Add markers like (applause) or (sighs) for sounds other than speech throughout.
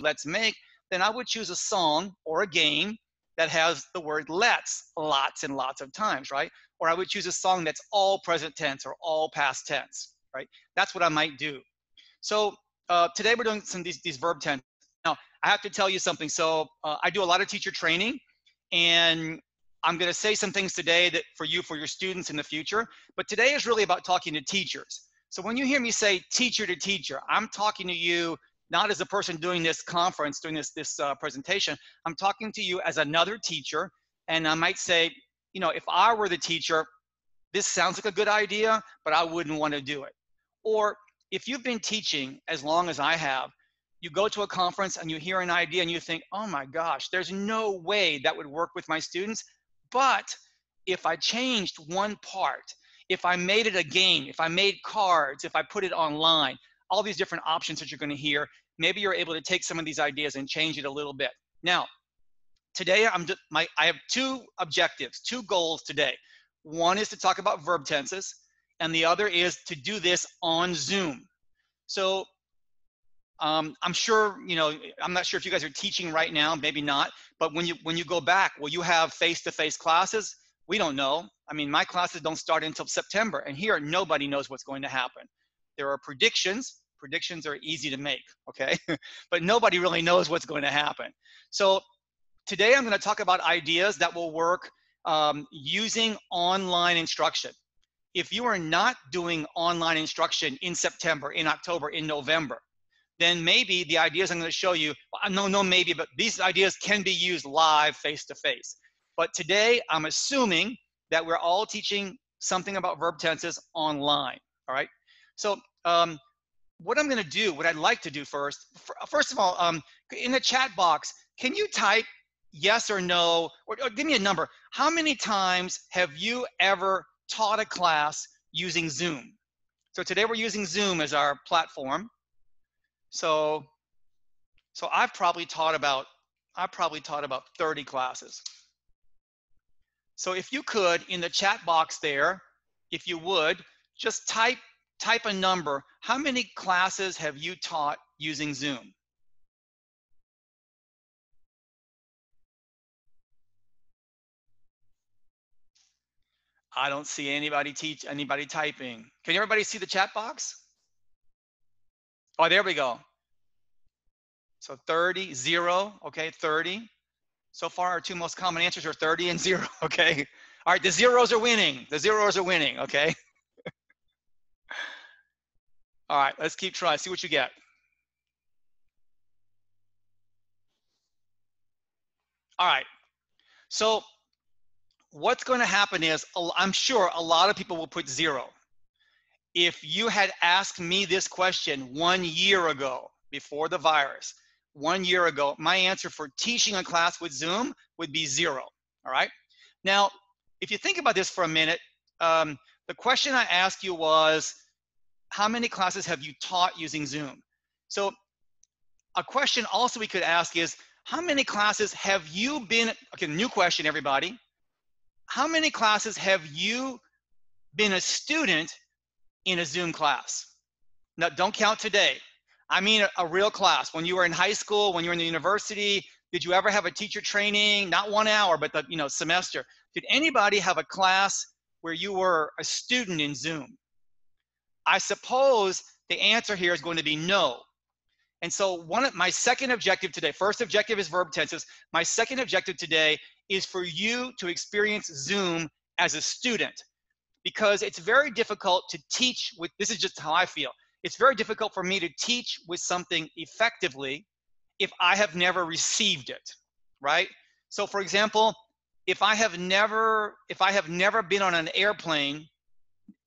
let's make, then I would choose a song or a game that has the word let's lots and lots of times, right? Or I would choose a song that's all present tense or all past tense, right? That's what I might do. So uh, today we're doing some these, these verb tense. Now, I have to tell you something. So uh, I do a lot of teacher training and I'm going to say some things today that for you, for your students in the future. But today is really about talking to teachers. So when you hear me say teacher to teacher, I'm talking to you not as a person doing this conference, doing this this uh, presentation. I'm talking to you as another teacher, and I might say, you know, if I were the teacher, this sounds like a good idea, but I wouldn't want to do it. Or if you've been teaching as long as I have, you go to a conference and you hear an idea and you think, oh my gosh, there's no way that would work with my students. But if I changed one part, if I made it a game, if I made cards, if I put it online, all these different options that you're going to hear, maybe you're able to take some of these ideas and change it a little bit. Now, today I'm my I have two objectives, two goals today. One is to talk about verb tenses, and the other is to do this on Zoom. So um, I'm sure, you know, I'm not sure if you guys are teaching right now, maybe not, but when you when you go back, will you have face-to-face classes? We don't know. I mean, my classes don't start until September, and here nobody knows what's going to happen. There are predictions. Predictions are easy to make, okay? (laughs) but nobody really knows what's going to happen. So today I'm going to talk about ideas that will work um, using online instruction. If you are not doing online instruction in September, in October, in November, then maybe the ideas I'm going to show you, no, no, maybe, but these ideas can be used live face to face. But today I'm assuming that we're all teaching something about verb tenses online, all right? So um, what I'm going to do, what I'd like to do first, first of all, um, in the chat box, can you type yes or no, or, or give me a number. How many times have you ever taught a class using Zoom? So today we're using Zoom as our platform. So, so I've probably taught about, I've probably taught about 30 classes. So if you could, in the chat box there, if you would, just type, type a number. How many classes have you taught using Zoom? I don't see anybody teach anybody typing. Can everybody see the chat box? Oh, there we go. So 30, zero, okay, 30. So far, our two most common answers are 30 and zero, (laughs) okay? All right, the zeros are winning. The zeros are winning, okay? All right, let's keep trying, see what you get. All right, so what's going to happen is I'm sure a lot of people will put zero. If you had asked me this question one year ago, before the virus, one year ago, my answer for teaching a class with Zoom would be zero. All right. Now, if you think about this for a minute, um, the question I asked you was, how many classes have you taught using Zoom? So a question also we could ask is, how many classes have you been, okay, new question, everybody how many classes have you been a student in a Zoom class? Now, don't count today. I mean a, a, real class. When you were in high school, when you were in the university, did you ever have a teacher training? Not one hour, but the you know semester. Did anybody have a class where you were a student in Zoom? I suppose the answer here is going to be no. And so one of my second objective today, first objective is verb tenses. My second objective today is for you to experience Zoom as a student because it's very difficult to teach with, this is just how I feel. It's very difficult for me to teach with something effectively if I have never received it, right? So for example, if I have never, if I have never been on an airplane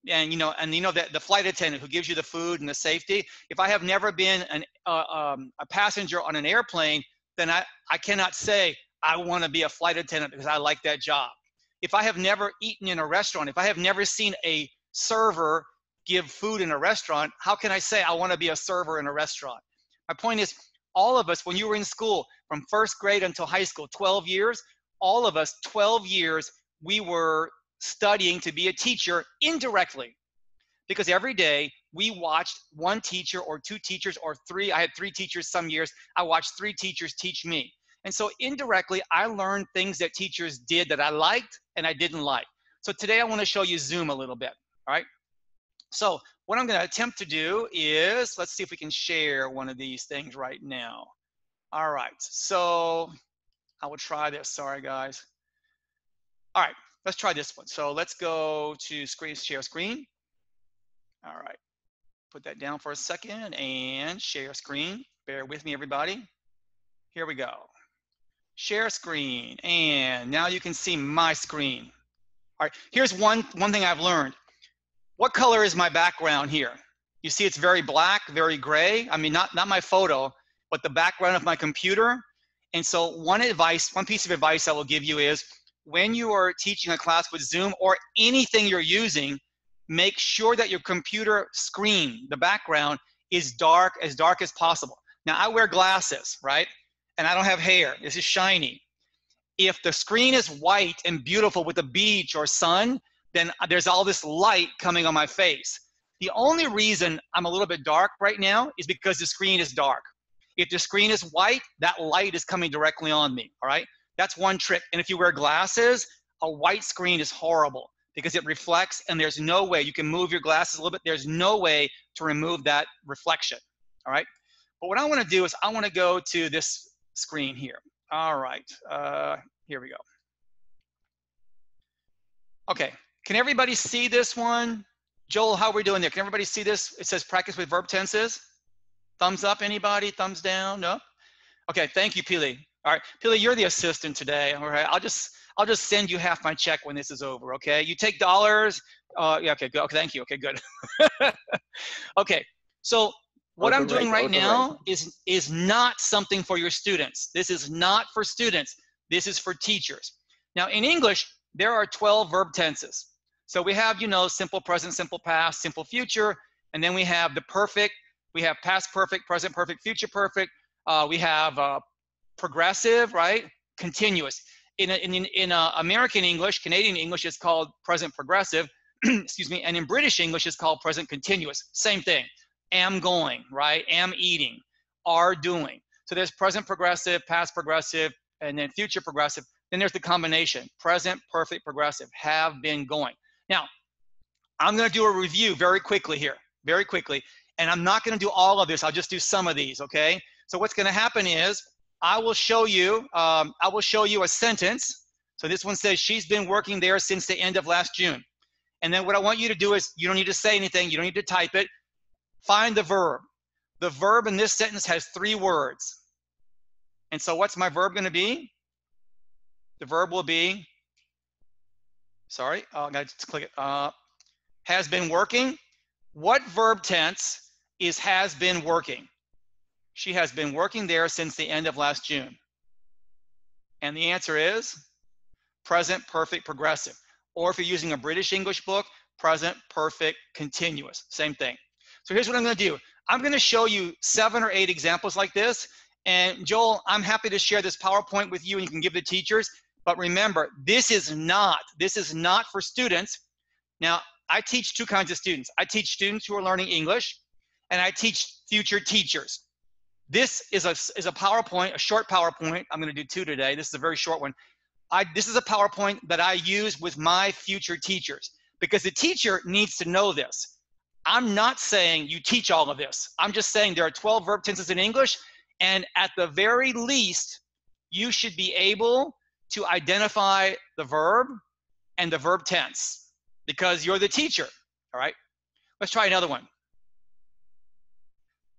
and you know, and you know that the flight attendant who gives you the food and the safety, if I have never been an, uh, um, a passenger on an airplane, then I, I cannot say, I want to be a flight attendant because I like that job. If I have never eaten in a restaurant, if I have never seen a server give food in a restaurant, how can I say I want to be a server in a restaurant? My point is, all of us, when you were in school from first grade until high school, 12 years, all of us, 12 years, we were studying to be a teacher indirectly. Because every day we watched one teacher or two teachers or three. I had three teachers some years. I watched three teachers teach me. And so indirectly, I learned things that teachers did that I liked and I didn't like. So today I want to show you Zoom a little bit, all right? So what I'm going to attempt to do is, let's see if we can share one of these things right now. All right, so I will try this, sorry guys. All right, let's try this one. So let's go to screen share screen. All right, put that down for a second and share screen. Bear with me, everybody. Here we go share screen, and now you can see my screen. All right, here's one, one thing I've learned. What color is my background here? You see it's very black, very gray. I mean, not, not my photo, but the background of my computer. And so one advice, one piece of advice I will give you is when you are teaching a class with Zoom or anything you're using, make sure that your computer screen, the background, is dark, as dark as possible. Now I wear glasses, right? and I don't have hair. This is shiny. If the screen is white and beautiful with a beach or sun, then there's all this light coming on my face. The only reason I'm a little bit dark right now is because the screen is dark. If the screen is white, that light is coming directly on me, all right? That's one trick. And if you wear glasses, a white screen is horrible because it reflects and there's no way, you can move your glasses a little bit, there's no way to remove that reflection, all right? But what I wanna do is I wanna go to this screen here. All right, uh, here we go. Okay, can everybody see this one? Joel, how are we doing there? Can everybody see this? It says practice with verb tenses. Thumbs up, anybody? Thumbs down? No? Okay, thank you, Pili. All right, Pili, you're the assistant today. All right, I'll just I'll just send you half my check when this is over. Okay, you take dollars. Uh, yeah, okay, good. Okay, thank you. Okay, good. (laughs) okay, so what I'm doing right now is, is not something for your students. This is not for students. This is for teachers. Now in English, there are 12 verb tenses. So we have, you know, simple present, simple past, simple future, and then we have the perfect, we have past perfect, present perfect, future perfect. Uh, we have uh, progressive, right? Continuous. In, in, in a uh, American English, Canadian English is called present progressive, (clears throat) excuse me, and in British English is called present continuous. Same thing am going, right? Am eating, are doing. So there's present progressive, past progressive, and then future progressive. Then there's the combination, present, perfect, progressive, have been going. Now, I'm gonna do a review very quickly here, very quickly. And I'm not gonna do all of this, I'll just do some of these, okay? So what's gonna happen is, I will show you, um, I will show you a sentence. So this one says, she's been working there since the end of last June. And then what I want you to do is, you don't need to say anything, you don't need to type it. Find the verb. The verb in this sentence has three words. And so what's my verb going to be? The verb will be, sorry, oh, I got to click it, uh, has been working. What verb tense is has been working? She has been working there since the end of last June. And the answer is present perfect progressive. Or if you're using a British English book, present perfect continuous, same thing. So here's what I'm gonna do. I'm gonna show you seven or eight examples like this. And Joel, I'm happy to share this PowerPoint with you and you can give the teachers. But remember, this is not, this is not for students. Now, I teach two kinds of students. I teach students who are learning English and I teach future teachers. This is a, is a PowerPoint, a short PowerPoint. I'm gonna do two today. This is a very short one. I, this is a PowerPoint that I use with my future teachers because the teacher needs to know this. I'm not saying you teach all of this. I'm just saying there are 12 verb tenses in English, and at the very least, you should be able to identify the verb and the verb tense because you're the teacher, all right? Let's try another one.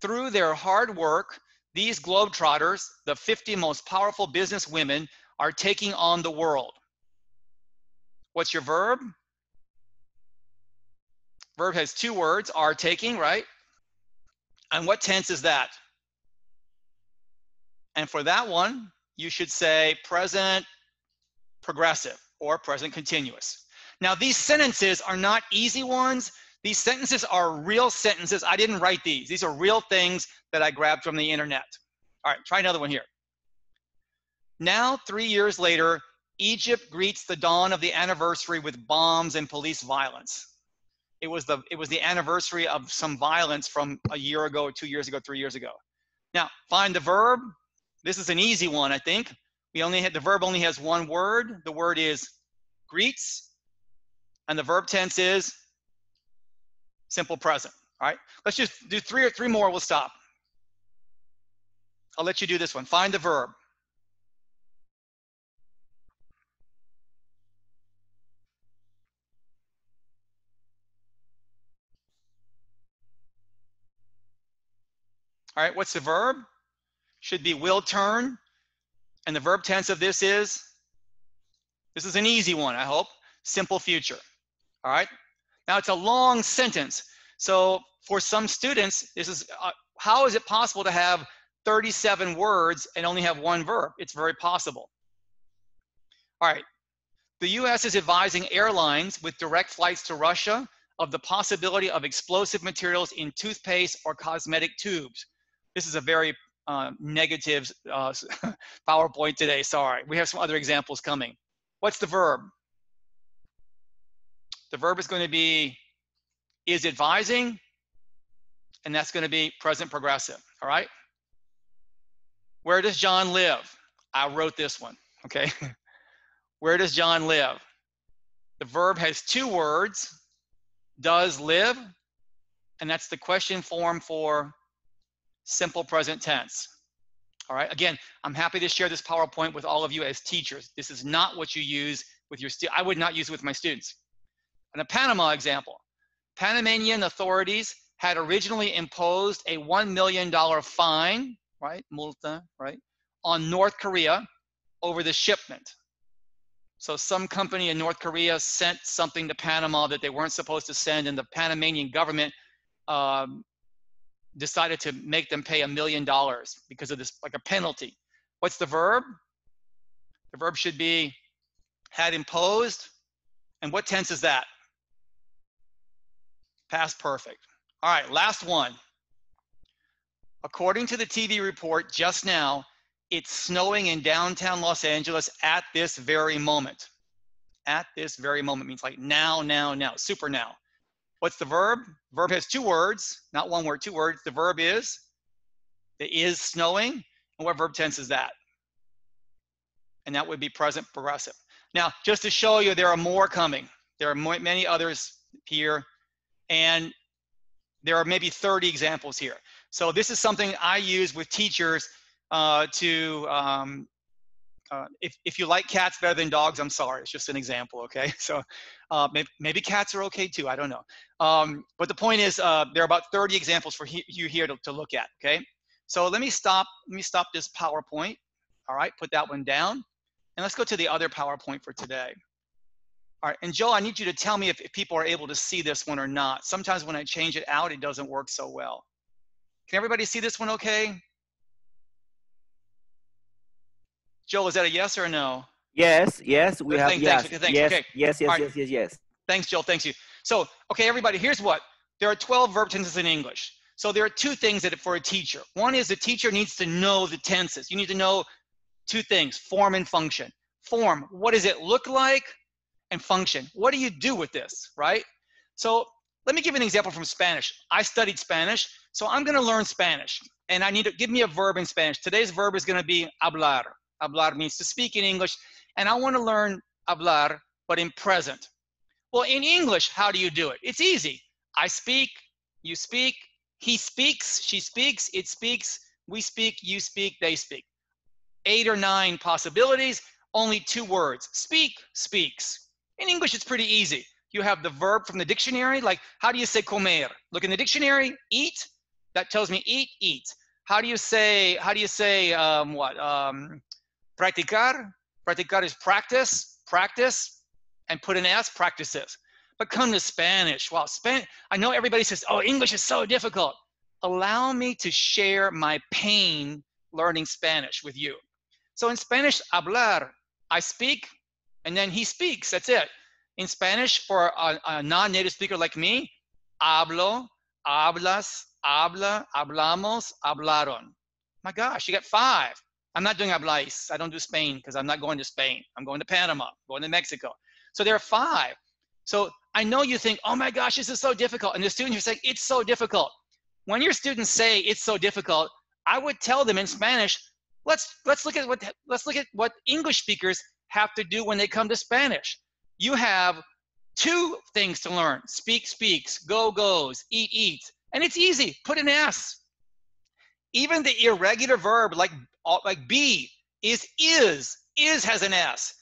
Through their hard work, these Globetrotters, the 50 most powerful business women, are taking on the world. What's your verb? Verb has two words, are taking, right? And what tense is that? And for that one, you should say present progressive or present continuous. Now, these sentences are not easy ones. These sentences are real sentences. I didn't write these. These are real things that I grabbed from the internet. All right, try another one here. Now, three years later, Egypt greets the dawn of the anniversary with bombs and police violence. It was the it was the anniversary of some violence from a year ago, two years ago, three years ago. Now find the verb. This is an easy one, I think. We only had the verb only has one word. The word is greets, and the verb tense is simple present. All right, let's just do three or three more. We'll stop. I'll let you do this one. Find the verb. All right, what's the verb? Should be will turn. And the verb tense of this is, this is an easy one, I hope, simple future. All right, now it's a long sentence. So for some students, this is, uh, how is it possible to have 37 words and only have one verb? It's very possible. All right, the US is advising airlines with direct flights to Russia of the possibility of explosive materials in toothpaste or cosmetic tubes. This is a very uh, negative uh, (laughs) PowerPoint today, sorry. We have some other examples coming. What's the verb? The verb is going to be is advising, and that's going to be present progressive, all right? Where does John live? I wrote this one, okay? (laughs) Where does John live? The verb has two words, does live, and that's the question form for simple present tense. All right, again, I'm happy to share this PowerPoint with all of you as teachers. This is not what you use with your students. I would not use it with my students. And a Panama example. Panamanian authorities had originally imposed a $1 million fine, right, multa, right, on North Korea over the shipment. So some company in North Korea sent something to Panama that they weren't supposed to send, and the Panamanian government um, decided to make them pay a million dollars because of this, like a penalty. What's the verb? The verb should be had imposed. And what tense is that? Past perfect. All right, last one. According to the TV report just now, it's snowing in downtown Los Angeles at this very moment. At this very moment means like now, now, now, super now. What's the verb? Verb has two words, not one word, two words. The verb is, it is snowing. And what verb tense is that? And that would be present progressive. Now, just to show you, there are more coming. There are many others here. And there are maybe 30 examples here. So this is something I use with teachers uh, to um, uh, if, if you like cats better than dogs, I'm sorry. It's just an example, okay? (laughs) So uh, maybe, maybe cats are okay too. I don't know. Um, but the point is, uh, there are about 30 examples for he, you here to, to look at, okay? So let me stop. Let me stop this PowerPoint. All right, put that one down. And let's go to the other PowerPoint for today. All right, and Joe, I need you to tell me if, if people are able to see this one or not. Sometimes when I change it out, it doesn't work so well. Can everybody see this one okay? Joel, is that a yes or a no? Yes, yes, we have thanks, yes. thanks, thanks, yes, okay. yes, yes, right. yes, yes, yes. Thanks, Joel. Thanks you. So, okay, everybody, here's what. There are 12 verb tenses in English. So there are two things that for a teacher. One is the teacher needs to know the tenses. You need to know two things, form and function. Form, what does it look like? And function, what do you do with this, right? So let me give you an example from Spanish. I studied Spanish, so I'm gonna learn Spanish. And I need to give me a verb in Spanish. Today's verb is gonna be hablar. Hablar means to speak in English. And I wanna learn hablar, but in present. Well, in English, how do you do it? It's easy. I speak, you speak, he speaks, she speaks, it speaks, we speak, you speak, they speak. Eight or nine possibilities, only two words. Speak, speaks. In English, it's pretty easy. You have the verb from the dictionary, like how do you say comer? Look in the dictionary, eat, that tells me eat, eat. How do you say, how do you say, um, what? Um, practicar, practicar is practice, practice, and put an S, practices. But come to Spanish. Wow, I know everybody says, oh, English is so difficult. Allow me to share my pain learning Spanish with you. So in Spanish, hablar, I speak, and then he speaks, that's it. In Spanish, for a, a non-native speaker like me, hablo, hablas, habla, hablamos, hablaron. My gosh, you got five. I'm not doing habláis. I don't do Spain because I'm not going to Spain. I'm going to Panama, going to Mexico. So there are five. So I know you think, oh my gosh, this is so difficult. And the students are saying, it's so difficult. When your students say it's so difficult, I would tell them in Spanish, let's let's look at what let's look at what English speakers have to do when they come to Spanish. You have two things to learn: speak, speaks, go, goes, eat, eats, and it's easy. Put an S. Even the irregular verb like like be is is is has an S.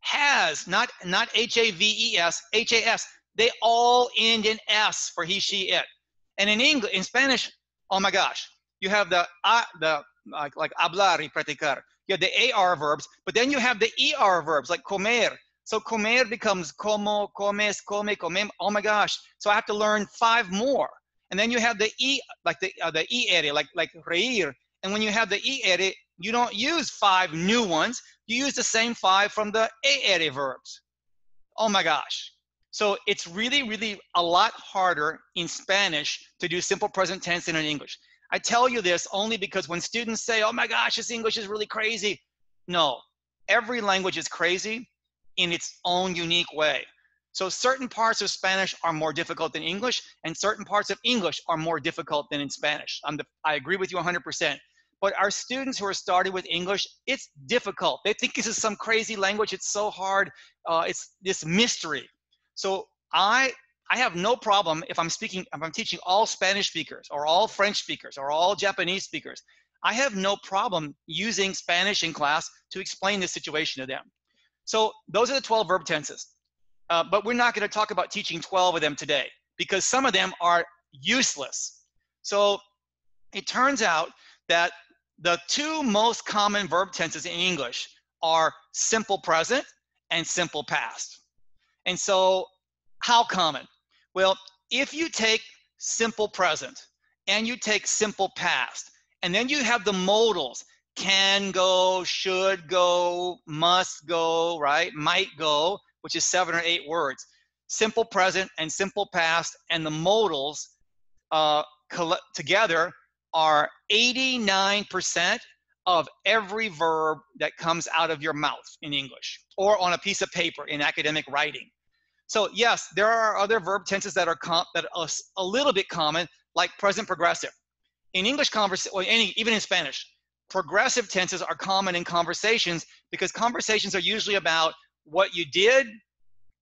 Has not not H A V E S H A S they all end in s for he, she, it. And in English, in Spanish, oh my gosh, you have the uh, the like like hablar y practicar. You have the ar verbs, but then you have the er verbs like comer. So comer becomes como, comes, come, comem. Oh my gosh! So I have to learn five more. And then you have the e like the uh, the e ere like like reír. And when you have the e ere, you don't use five new ones. You use the same five from the a ere verbs. Oh my gosh! So it's really, really a lot harder in Spanish to do simple present tense than in English. I tell you this only because when students say, oh my gosh, this English is really crazy. No, every language is crazy in its own unique way. So certain parts of Spanish are more difficult than English, and certain parts of English are more difficult than in Spanish. The, i agree with you 100%. But our students who are starting with English, it's difficult. They think this is some crazy language. It's so hard. Uh, it's this mystery. So I I have no problem if I'm speaking if I'm teaching all Spanish speakers or all French speakers or all Japanese speakers. I have no problem using Spanish in class to explain this situation to them. So those are the 12 verb tenses. Uh, but we're not going to talk about teaching 12 of them today because some of them are useless. So it turns out that the two most common verb tenses in English are simple present and simple past. And so, how common? Well, if you take simple present and you take simple past, and then you have the modals can go, should go, must go, right? Might go, which is seven or eight words. Simple present and simple past and the modals uh, together are 89% of every verb that comes out of your mouth in English or on a piece of paper in academic writing. So yes, there are other verb tenses that are that are a little bit common, like present progressive. In English conversation, or any, even in Spanish, progressive tenses are common in conversations because conversations are usually about what you did,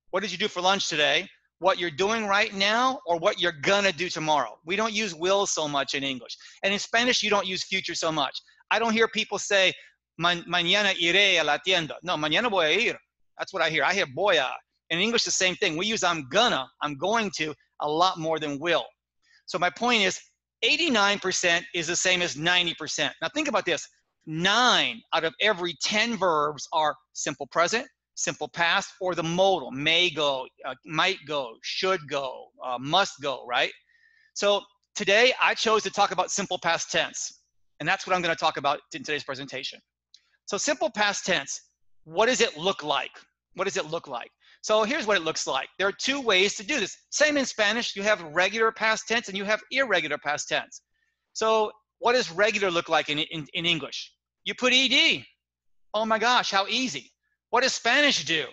what did you do for lunch today, what you're doing right now, or what you're gonna do tomorrow. We don't use will so much in English. And in Spanish, you don't use future so much. I don't hear people say, mañana iré a la tienda. No, mañana voy a ir. That's what I hear. I hear voy a. In English, the same thing. We use I'm gonna, I'm going to a lot more than will. So my point is 89% is the same as 90%. Now think about this. Nine out of every 10 verbs are simple present, simple past, or the modal, may go, uh, might go, should go, uh, must go, right? So today I chose to talk about simple past tense. And that's what I'm going to talk about in today's presentation. So simple past tense, what does it look like? What does it look like? So here's what it looks like. There are two ways to do this. Same in Spanish, you have regular past tense and you have irregular past tense. So what does regular look like in, in, in English? You put ED. Oh my gosh, how easy. What does Spanish do?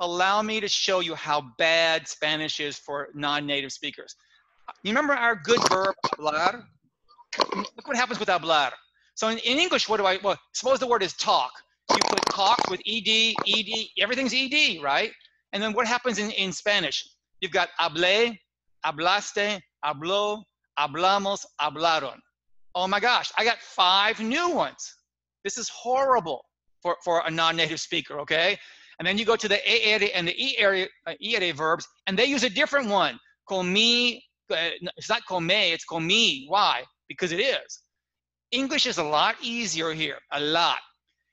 Allow me to show you how bad Spanish is for non-native speakers. You remember our good verb, hablar? Look what happens with hablar. So in, in English, what do I, well, suppose the word is talk. You put talk with ED, ED, everything's ED, right? And then what happens in, in Spanish? You've got hablé, hablaste, habló, hablamos, hablaron. Oh my gosh, I got five new ones. This is horrible for, for a non-native speaker, okay? And then you go to the A area and the E area, uh, E area verbs, and they use a different one. Comi, uh, it's not come, it's comi. Why? Because it is. English is a lot easier here, a lot.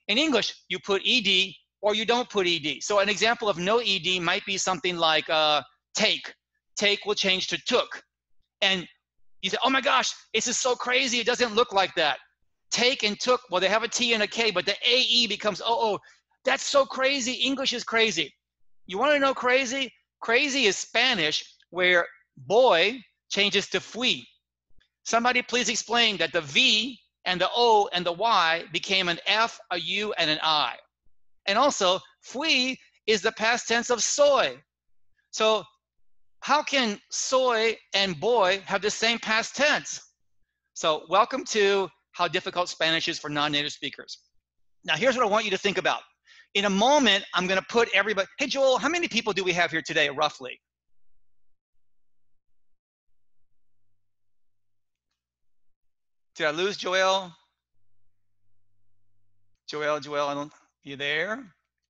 In English, you put ed or you don't put ed. So an example of no ed might be something like uh, take. Take will change to took. And you say, oh my gosh, this is so crazy. It doesn't look like that. Take and took, well, they have a T and a K, but the AE becomes, oh, oh, that's so crazy. English is crazy. You want to know crazy? Crazy is Spanish, where voy changes to fui. Somebody please explain that the V and the O and the Y became an F, a U, and an I. And also, fui is the past tense of soy. So how can soy and voy have the same past tense? So welcome to how difficult Spanish is for non-native speakers. Now here's what I want you to think about. In a moment, I'm gonna put everybody, hey Joel, how many people do we have here today, roughly? Did I lose Joel? Joel, Joel, I don't, you there?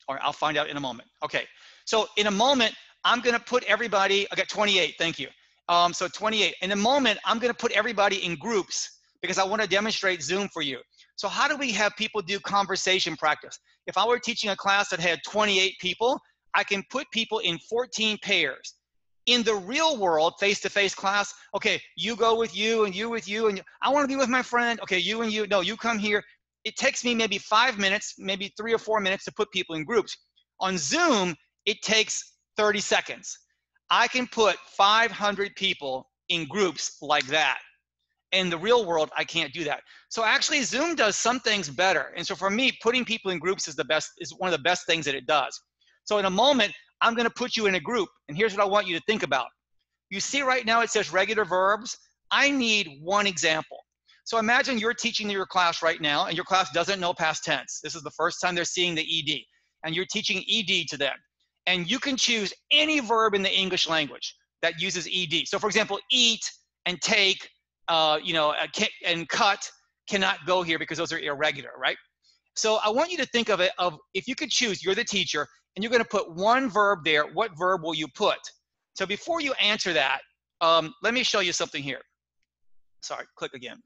Or I'll find out in a moment. Okay, so in a moment, I'm gonna put everybody, I got 28, thank you. Um, so 28, in a moment, I'm gonna put everybody in groups because I wanna demonstrate Zoom for you. So how do we have people do conversation practice? If I were teaching a class that had 28 people, I can put people in 14 pairs. In the real world, face-to-face -face class, okay, you go with you and you with you and I wanna be with my friend. Okay, you and you, no, you come here it takes me maybe five minutes, maybe three or four minutes to put people in groups. On Zoom, it takes 30 seconds. I can put 500 people in groups like that. In the real world, I can't do that. So actually, Zoom does some things better. And so for me, putting people in groups is the best, is one of the best things that it does. So in a moment, I'm gonna put you in a group. And here's what I want you to think about. You see right now it says regular verbs. I need one example. So imagine you're teaching your class right now and your class doesn't know past tense. This is the first time they're seeing the ED and you're teaching ED to them. And you can choose any verb in the English language that uses ED. So for example, eat and take, uh, you know, and cut cannot go here because those are irregular, right? So I want you to think of it of if you could choose, you're the teacher and you're gonna put one verb there, what verb will you put? So before you answer that, um, let me show you something here. Sorry, click again.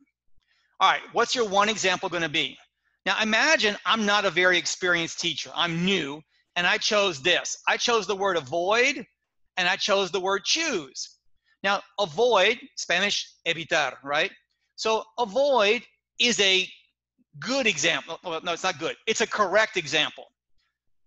All right, what's your one example going to be? Now imagine I'm not a very experienced teacher. I'm new and I chose this. I chose the word avoid and I chose the word choose. Now avoid, Spanish evitar, right? So avoid is a good example. Well, no, it's not good. It's a correct example.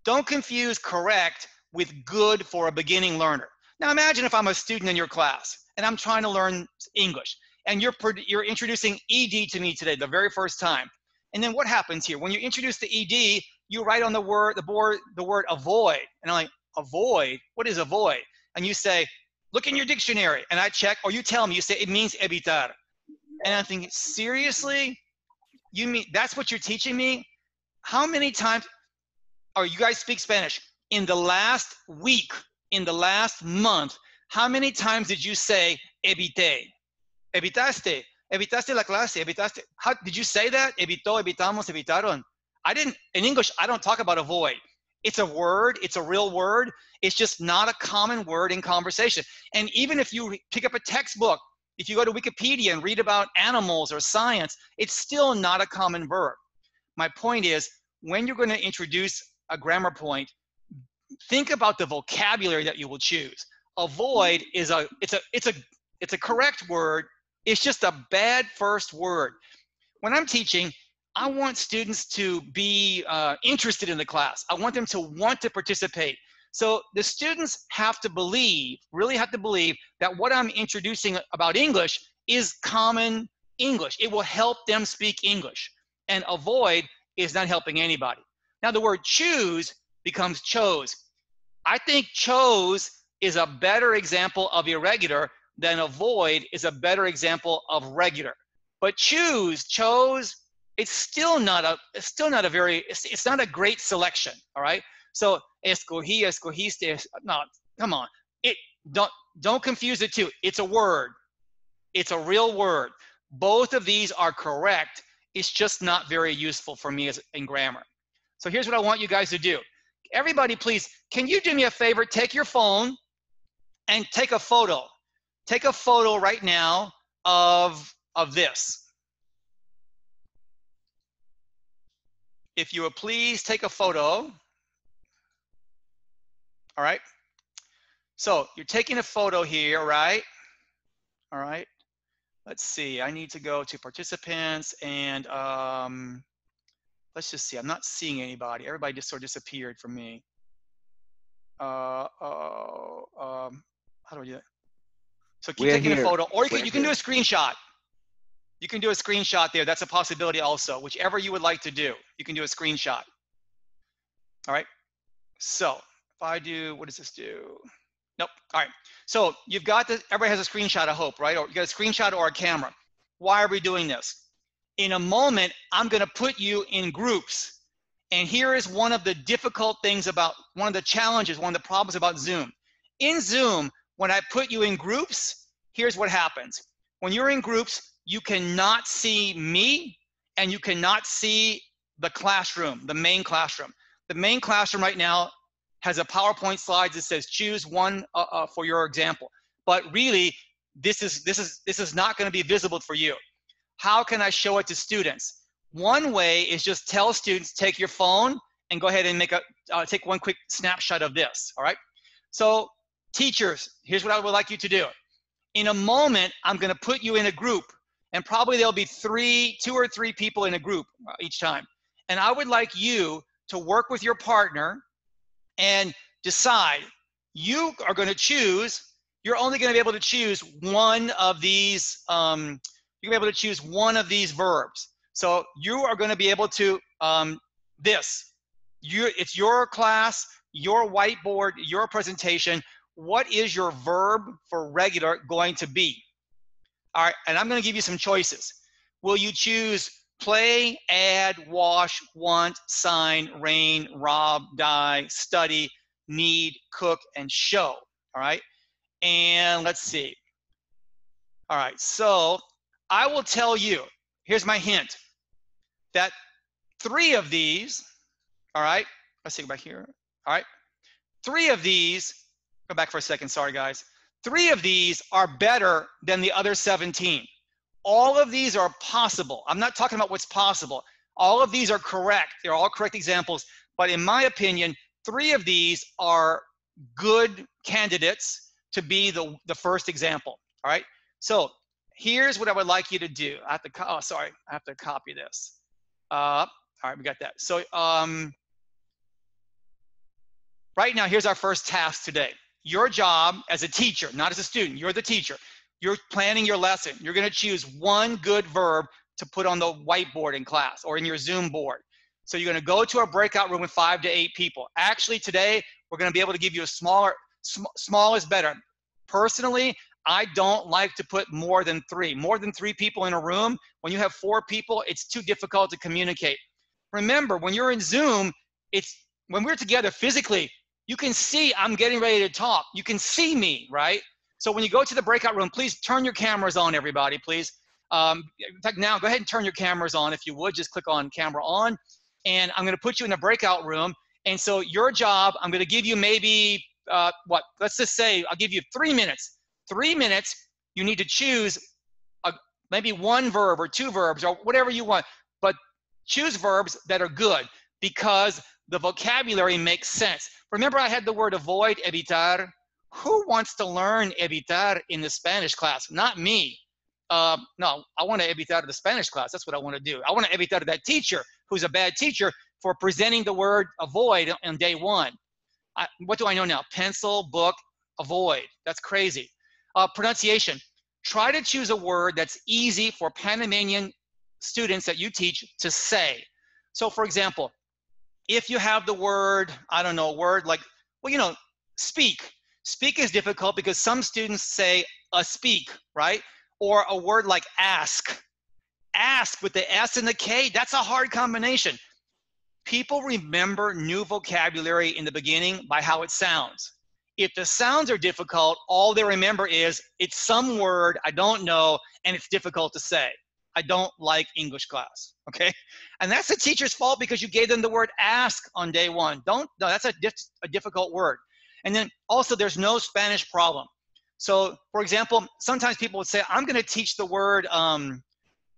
Don't confuse correct with good for a beginning learner. Now imagine if I'm a student in your class and I'm trying to learn English and you're you're introducing ed to me today the very first time. And then what happens here? When you introduce the ed you write on the word the board the word avoid. And i'm like avoid? What is avoid? And you say look in your dictionary. And i check or you tell me you say it means evitar. And i'm thinking seriously? You mean that's what you're teaching me? How many times or you guys speak spanish. In the last week in the last month how many times did you say evite evitaste, evitaste la clase, evitaste. How did you say that? Evitó, evitamos, evitaron. I didn't, in English, I don't talk about avoid. It's a word, it's a real word. It's just not a common word in conversation. And even if you pick up a textbook, if you go to Wikipedia and read about animals or science, it's still not a common verb. My point is, when you're going to introduce a grammar point, think about the vocabulary that you will choose. Avoid is a, it's a, it's a, it's a correct word it's just a bad first word. When I'm teaching, I want students to be uh, interested in the class. I want them to want to participate. So the students have to believe, really have to believe that what I'm introducing about English is common English. It will help them speak English. And avoid is not helping anybody. Now the word choose becomes chose. I think chose is a better example of irregular then avoid is a better example of regular. But choose, chose, it's still not a, it's still not a very, it's, it's not a great selection, all right? So escogí, escogiste, no, come on. It, don't, don't confuse the two. It's a word. It's a real word. Both of these are correct. It's just not very useful for me as in grammar. So here's what I want you guys to do. Everybody, please, can you do me a favor? Take your phone and take a photo take a photo right now of, of this. If you would please take a photo. All right. So you're taking a photo here, right? All right. Let's see. I need to go to participants and um, let's just see. I'm not seeing anybody. Everybody just sort of disappeared from me. Uh, oh, um, how do I do that? So keep We're taking here. a photo, or you can, you can do a screenshot. You can do a screenshot there. That's a possibility also. Whichever you would like to do, you can do a screenshot. All right. So if I do, what does this do? Nope. All right. So you've got the, everybody has a screenshot, I hope, right? Or you got a screenshot or a camera. Why are we doing this? In a moment, I'm going to put you in groups. And here is one of the difficult things about, one of the challenges, one of the problems about Zoom. In Zoom, when I put you in groups, here's what happens. When you're in groups, you cannot see me and you cannot see the classroom, the main classroom. The main classroom right now has a PowerPoint slide that says choose one uh, uh, for your example. But really, this is this is this is not going to be visible for you. How can I show it to students? One way is just tell students take your phone and go ahead and make a uh, take one quick snapshot of this. All right. So teachers, here's what I would like you to do. In a moment, I'm going to put you in a group, and probably there'll be three, two or three people in a group uh, each time. And I would like you to work with your partner and decide you are going to choose you're only going to be able to choose one of these um, you're going to be able to choose one of these verbs so you are going to be able to um, this you it's your class your whiteboard your presentation what is your verb for regular going to be all right and i'm going to give you some choices will you choose play, add, wash, want, sign, rain, rob, die, study, need, cook, and show. All right. And let's see. All right. So I will tell you, here's my hint that three of these, all right, let's see, back here. All right. Three of these, go back for a second. Sorry, guys. Three of these are better than the other 17. All of these are possible. I'm not talking about what's possible. All of these are correct. They're all correct examples. But in my opinion, three of these are good candidates to be the, the first example. All right. So here's what I would like you to do. I have to, oh, sorry, I have to copy this. Uh, all right, we got that. So um, right now, here's our first task today. Your job as a teacher, not as a student, you're the teacher you're planning your lesson. You're going to choose one good verb to put on the whiteboard in class or in your Zoom board. So you're going to go to a breakout room with five to eight people. Actually, today we're going to be able to give you a smaller, sm small is better. Personally, I don't like to put more than three. More than three people in a room, when you have four people, it's too difficult to communicate. Remember, when you're in Zoom, it's when we're together physically, you can see I'm getting ready to talk. You can see me, right? So when you go to the breakout room, please turn your cameras on, everybody, please. Um, in fact, now go ahead and turn your cameras on if you would. Just click on camera on. And I'm going to put you in a breakout room. And so your job, I'm going to give you maybe, uh, what, let's just say I'll give you three minutes. Three minutes, you need to choose a, maybe one verb or two verbs or whatever you want. But choose verbs that are good because the vocabulary makes sense. Remember I had the word avoid, evitar, who wants to learn evitar in the Spanish class? Not me. Uh, no, I want to evitar the Spanish class. That's what I want to do. I want to evitar that teacher who's a bad teacher for presenting the word avoid on day one. I, what do I know now? Pencil, book, avoid. That's crazy. Uh, pronunciation. Try to choose a word that's easy for Panamanian students that you teach to say. So, for example, if you have the word, I don't know, word like, well, you know, speak. Speak is difficult because some students say a speak, right? Or a word like ask. Ask with the S and the K, that's a hard combination. People remember new vocabulary in the beginning by how it sounds. If the sounds are difficult, all they remember is it's some word I don't know and it's difficult to say. I don't like English class, okay? And that's the teacher's fault because you gave them the word ask on day one. Don't, no, that's a, diff, a difficult word. And then also there's no Spanish problem. So for example, sometimes people would say, I'm gonna teach the word, um,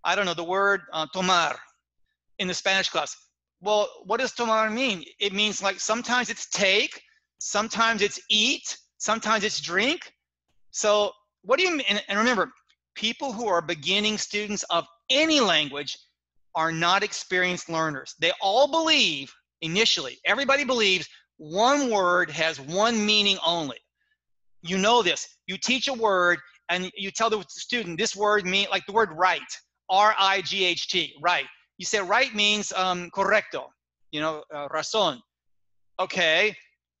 I don't know, the word uh, tomar in the Spanish class. Well, what does tomar mean? It means like sometimes it's take, sometimes it's eat, sometimes it's drink. So what do you mean? And remember, people who are beginning students of any language are not experienced learners. They all believe initially, everybody believes one word has one meaning only. You know this. You teach a word and you tell the student this word mean like the word right, R-I-G-H-T, right. You say right means um, correcto, you know, uh, razón. Okay,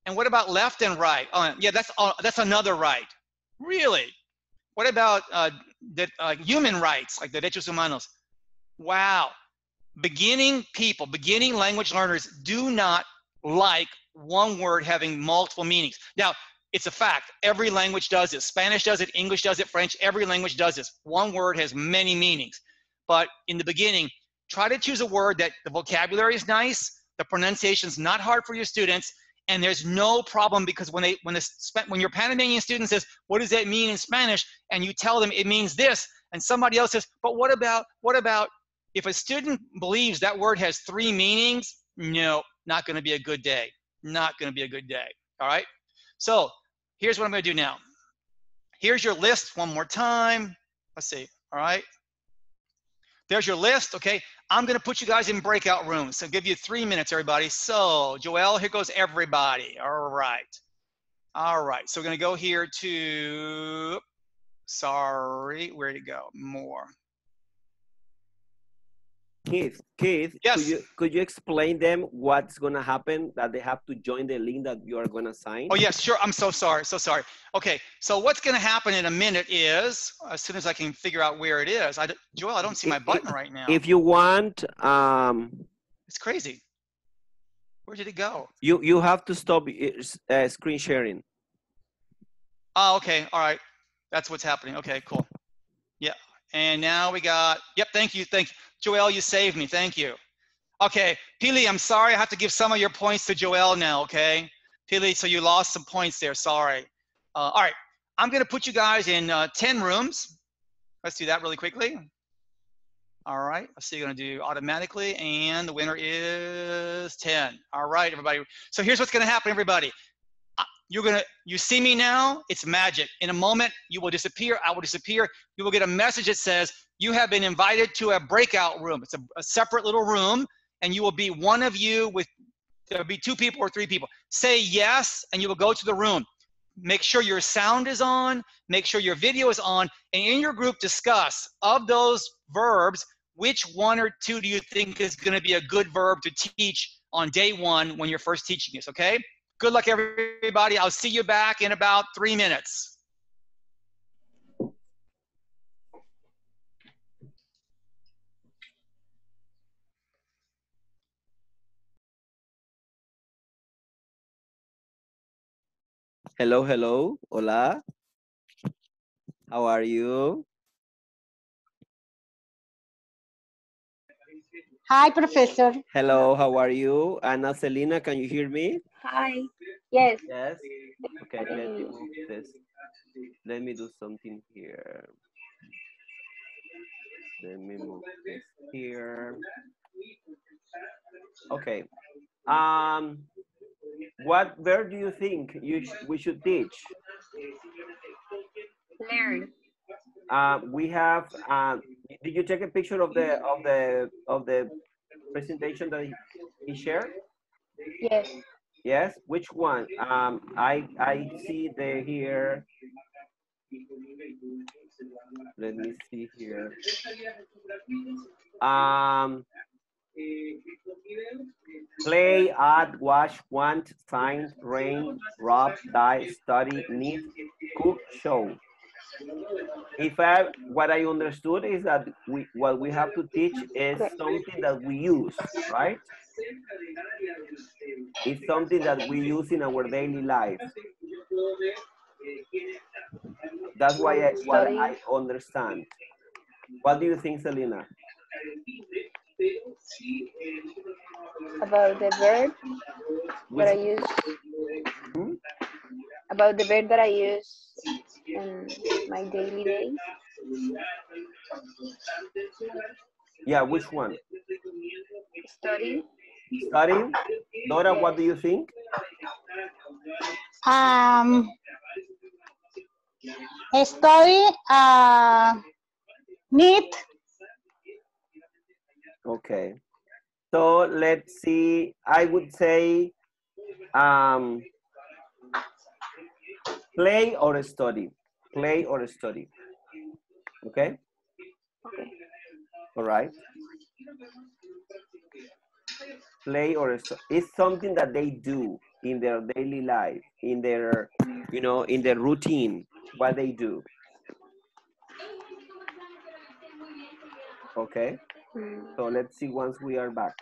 And what about left and right? Oh, yeah, that's uh, that's another right. Really? What about uh, the, uh, human rights, like the derechos humanos? Wow. Beginning people, beginning language learners do not like one word having multiple meanings. Now, it's a fact. Every language does this. Spanish does it, English does it, French, every language does this. One word has many meanings. But in the beginning, try to choose a word that the vocabulary is nice, the pronunciation is not hard for your students, and there's no problem because when they when the when your Panamanian student says, "What does that mean in Spanish?" and you tell them it means this, and somebody else says, "But what about what about?" If a student believes that word has three meanings, no, not going to be a good day. Not going to be a good day. All right. So here's what I'm going to do now. Here's your list one more time. Let's see. All right. There's your list. Okay. I'm going to put you guys in breakout rooms. So give you three minutes, everybody. So, Joel, here goes everybody. All right. All right. So we're going to go here to, sorry, where'd it go? More. Keith, Keith, yes. could, you, could you explain them what's going to happen that they have to join the link that you are going to sign? Oh, yes, sure. I'm so sorry. So sorry. Okay, so what's going to happen in a minute is, as soon as I can figure out where it is, I, Joel, I don't see my button right now. If you want, um, it's crazy. Where did it go? You, you have to stop uh, screen sharing. Oh, okay. All right. That's what's happening. Okay, cool. And now we got, yep, thank you. Thank you. Joel, you saved me. Thank you. Okay, Pili, I'm sorry. I have to give some of your points to Joel now, okay? Pili, so you lost some points there. Sorry. Uh, all right, I'm to put you guys in uh, 10 rooms. Let's do that really quickly. All right, let's see, you're to do automatically, and the winner is 10. All right, everybody. So here's what's to happen, everybody. You're going to, you see me now, it's magic. In a moment, you will disappear, I will disappear. You will get a message that says, you have been invited to a breakout room. It's a, a separate little room, and you will be one of you with, there'll be two people or three people. Say yes, and you will go to the room. Make sure your sound is on, make sure your video is on, and in your group discuss of those verbs, which one or two do you think is gonna be a good verb to teach on day one when you're first teaching this, okay? Good luck, everybody. I'll see you back in about three minutes. Hello, hello. Hola. How are you? Hi, Professor. Hello, how are you? Ana Celina, can you hear me? Hi. Yes. Yes. Okay, let me move this. Let me do something here. Let me move this here. Okay. Um, what verb do you think you sh we should teach? Learn. Uh, we have. Uh, did you take a picture of the of the of the presentation that he, he shared? Yes. Yes. Which one? Um, I I see the here. Let me see here. Um, Play, add, wash, want, sign, rain, rob, die, study, knit, cook, show. If I, what I understood is that we, what we have to teach is something that we use, right? It's something that we use in our daily life. That's why I, what I understand. What do you think, Selena? About the verb that I use. Hmm? About the verb that I use in my daily days. Yeah, which one? Study. Studying? Dora, what do you think? Um, study, uh, knit, Okay. So let's see, I would say um, play or study. Play or study. Okay? Okay. All right. play or so- it's something that they do in their daily life, in their, you know, in their routine, what they do. Okay, Mm, so let's see once we are back.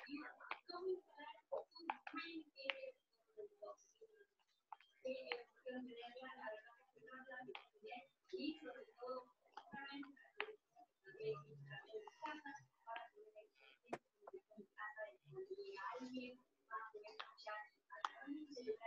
Gracias.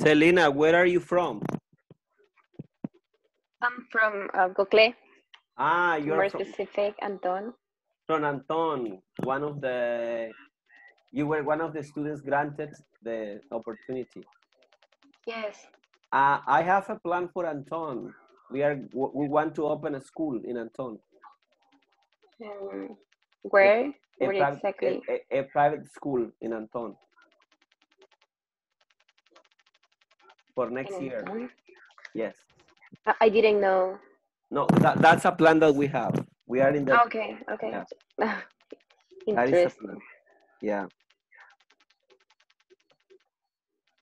Selena, where are you from? I'm from uh, Coclé, Ah, you're more from, specific, Anton. from Anton, one of the, you were one of the students granted the opportunity. Yes. Uh, I have a plan for Anton. We are, we want to open a school in Anton. Um, where? A, Where pri- exactly? a, a, a private school in Anton. For next year, yes. I- didn't know. No, that, that's a plan that we have. We are in the, Okay, okay. Yeah. Ah, (laughs) that is a Interesting. plan. Yeah.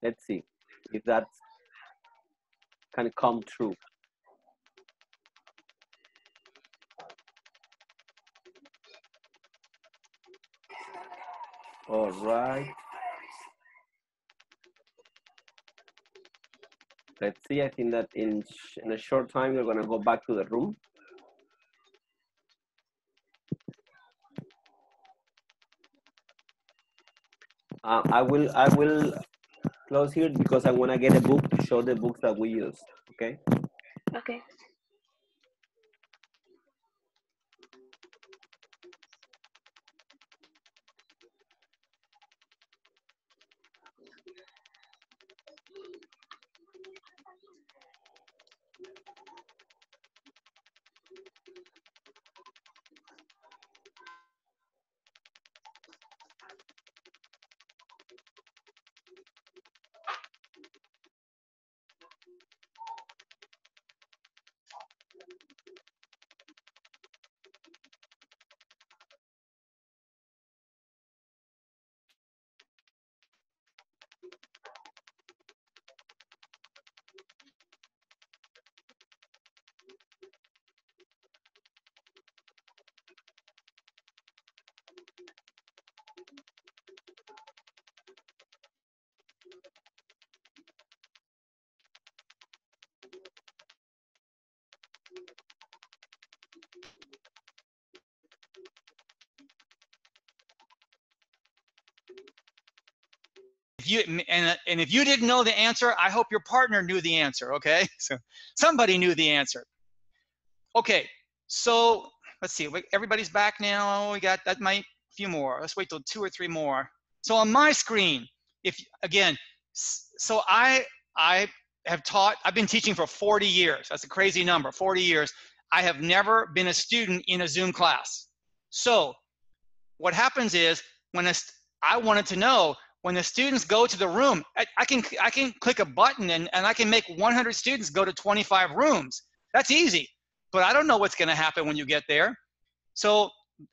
Let's see if that can come true. All right. Let's see. I think that in in a short time we're gonna go back to the room. Uh, I will I will close here because I want to get a book to show the books that we use. Okay. Okay. You and, and if you didn't know the answer, I hope your partner knew the answer. Okay, (laughs) so somebody knew the answer. Okay, so let's see. Everybody's back now. We got that might a few more. Let's wait till two or three more. So on my screen, if again, so I I have taught. I've been teaching for 40 years. That's a crazy number. 40 years. I have never been a student in a Zoom class. So what happens is when I wanted to know when the students go to the room, I, can I can click a button and, and I can make 100 students go to 25 rooms. That's easy, but I don't know what's going to happen when you get there. So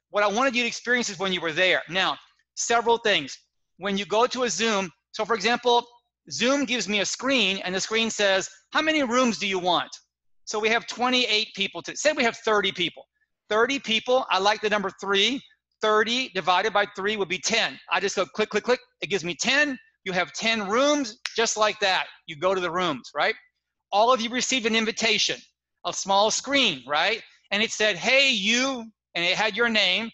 what I wanted you to experience is when you were there. Now, several things. When you go to a Zoom, so for example, Zoom gives me a screen and the screen says, how many rooms do you want? So we have 28 people to, say we have 30 people. 30 people, I like the number three. 30 divided by three would be 10. I just go click, click, click. It gives me 10. You have 10 rooms, just like that. You go to the rooms, right? All of you received an invitation, a small screen, right? And it said, hey, you, and it had your name.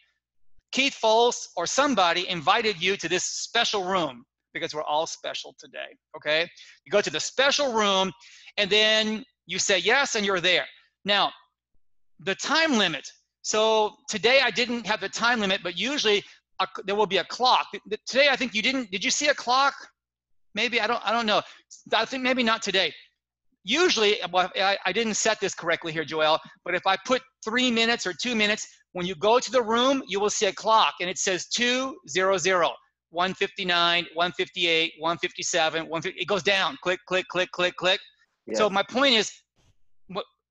Keith Folse or somebody invited you to this special room because we're all special today, okay? You go to the special room and then you say yes and you're there. Now, the time limit so today I didn't have the time limit, but usually a, there will be a clock. Today I think you didn't. Did you see a clock? Maybe I don't. I don't know. I think maybe not today. Usually, uh, well, I, I didn't set this correctly here, Joel. But if I put three minutes or two minutes, when you go to the room, you will see a clock, and it says two zero zero. 159, 158, 157, 150. It goes down. Click, click, click, click, click. Yeah. So my point is,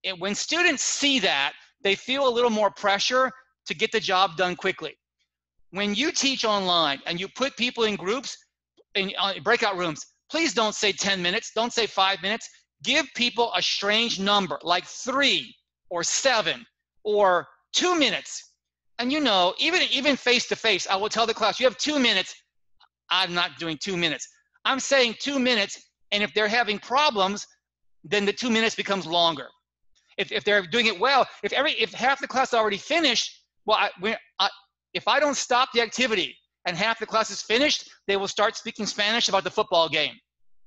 eh, when students see that, they feel a little more pressure to get the job done quickly. When you teach online and you put people in groups, in uh, breakout rooms, please don't say 10 minutes, don't say five minutes. Give people a strange number like three or seven or two minutes. And you know, even even face to face, I will tell the class, you have two minutes. I'm not doing two minutes. I'm saying two minutes, and if they're having problems, then the two minutes becomes longer if, if they're doing it well, if every if half the class already finished, well, I, when, I, if I don't stop the activity and half the class is finished, they will start speaking Spanish about the football game,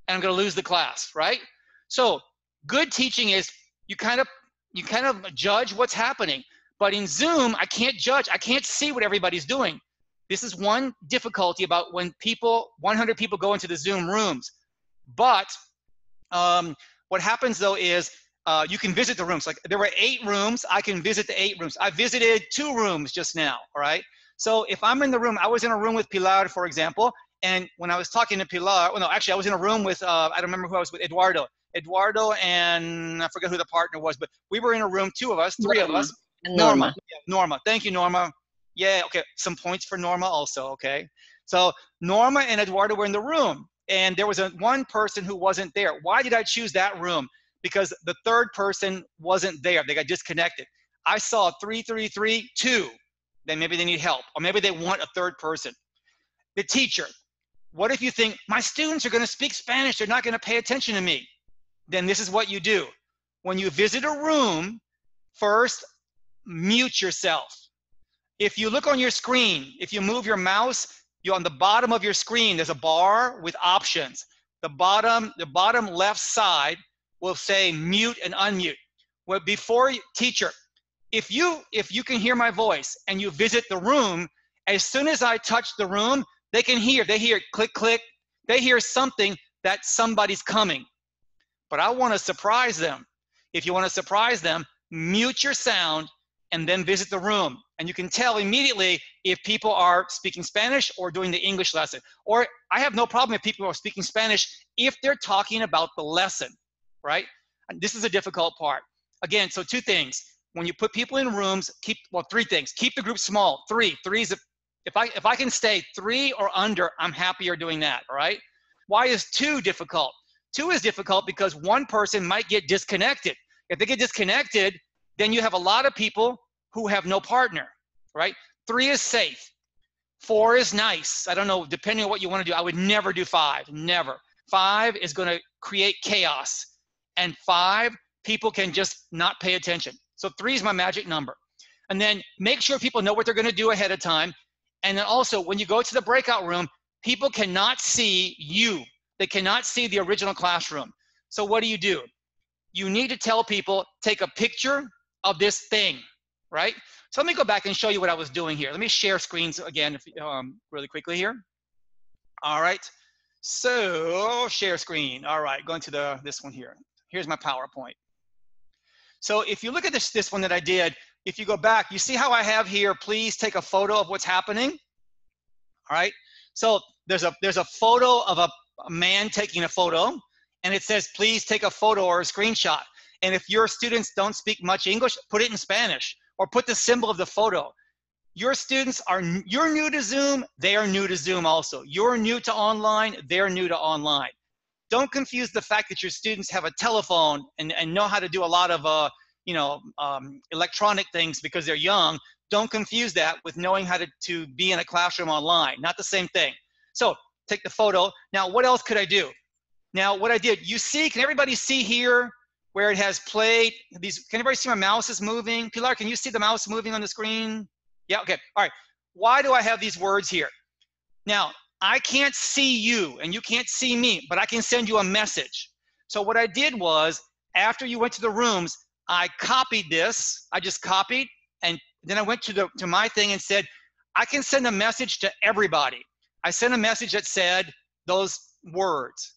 and I'm going to lose the class, right? So good teaching is you kind of you kind of judge what's happening, but in Zoom, I can't judge. I can't see what everybody's doing. This is one difficulty about when people, 100 people go into the Zoom rooms. But um, what happens though is uh, you can visit the rooms. Like there were eight rooms, I can visit the eight rooms. I visited two rooms just now, all right? So if I'm in the room, I was in a room with Pilar, for example, and when I was talking to Pilar, well, no, actually I was in a room with, uh, I don't remember who I was with, Eduardo. Eduardo and I forget who the partner was, but we were in a room, two of us, three Norma. of us. Norma. Norma. Yeah, Norma. Thank you, Norma. Yeah, okay. Some points for Norma also, okay? So Norma and Eduardo were in the room, and there was a one person who wasn't there. Why did I choose that room? Because the third person wasn't there. They got disconnected. I saw three, three, three, two. Then maybe they need help, or maybe they want a third person. The teacher. What if you think my students are going to speak Spanish? They're not going to pay attention to me. Then this is what you do. When you visit a room, first mute yourself. If you look on your screen, if you move your mouse, you're on the bottom of your screen, there's a bar with options. The bottom, the bottom left side will say mute and unmute. Well, before teacher, if you if you can hear my voice and you visit the room, as soon as I touch the room, they can hear. They hear click click. They hear something that somebody's coming. But I want to surprise them. If you want to surprise them, mute your sound and then visit the room. And you can tell immediately if people are speaking Spanish or doing the English lesson. Or I have no problem if people are speaking Spanish if they're talking about the lesson right? And this is a difficult part. Again, so two things. When you put people in rooms, keep, well, three things. Keep the group small. Three. Three is, if I, if I can stay three or under, I'm happier doing that, right? Why is two difficult? Two is difficult because one person might get disconnected. If they get disconnected, then you have a lot of people who have no partner, right? Three is safe. Four is nice. I don't know, depending on what you want to do. I would never do five, never. Five is going to create chaos and five, people can just not pay attention. So three is my magic number. And then make sure people know what they're gonna do ahead of time. And then also, when you go to the breakout room, people cannot see you. They cannot see the original classroom. So what do you do? You need to tell people, take a picture of this thing, right? So let me go back and show you what I was doing here. Let me share screens again if, um, really quickly here. All right. So share screen. All right, going to the this one here. Here's my PowerPoint. So if you look at this, this one that I did, if you go back, you see how I have here, please take a photo of what's happening. All right. So there's a there's a photo of a, a man taking a photo and it says, please take a photo or a screenshot. And if your students don't speak much English, put it in Spanish or put the symbol of the photo. Your students are, you're new to Zoom, they are new to Zoom also. You're new to online, they're new to online. Don't confuse the fact that your students have a telephone and, and know how to do a lot of, uh, you know, um, electronic things because they're young. Don't confuse that with knowing how to, to be in a classroom online. Not the same thing. So take the photo. Now, what else could I do? Now, what I did, you see, can everybody see here where it has played these, can everybody see my mouse is moving? Pilar, can you see the mouse moving on the screen? Yeah, okay, all right. Why do I have these words here? Now, I can't see you and you can't see me, but I can send you a message. So what I did was, after you went to the rooms, I copied this, I just copied, and then I went to, the, to my thing and said, I can send a message to everybody. I sent a message that said those words.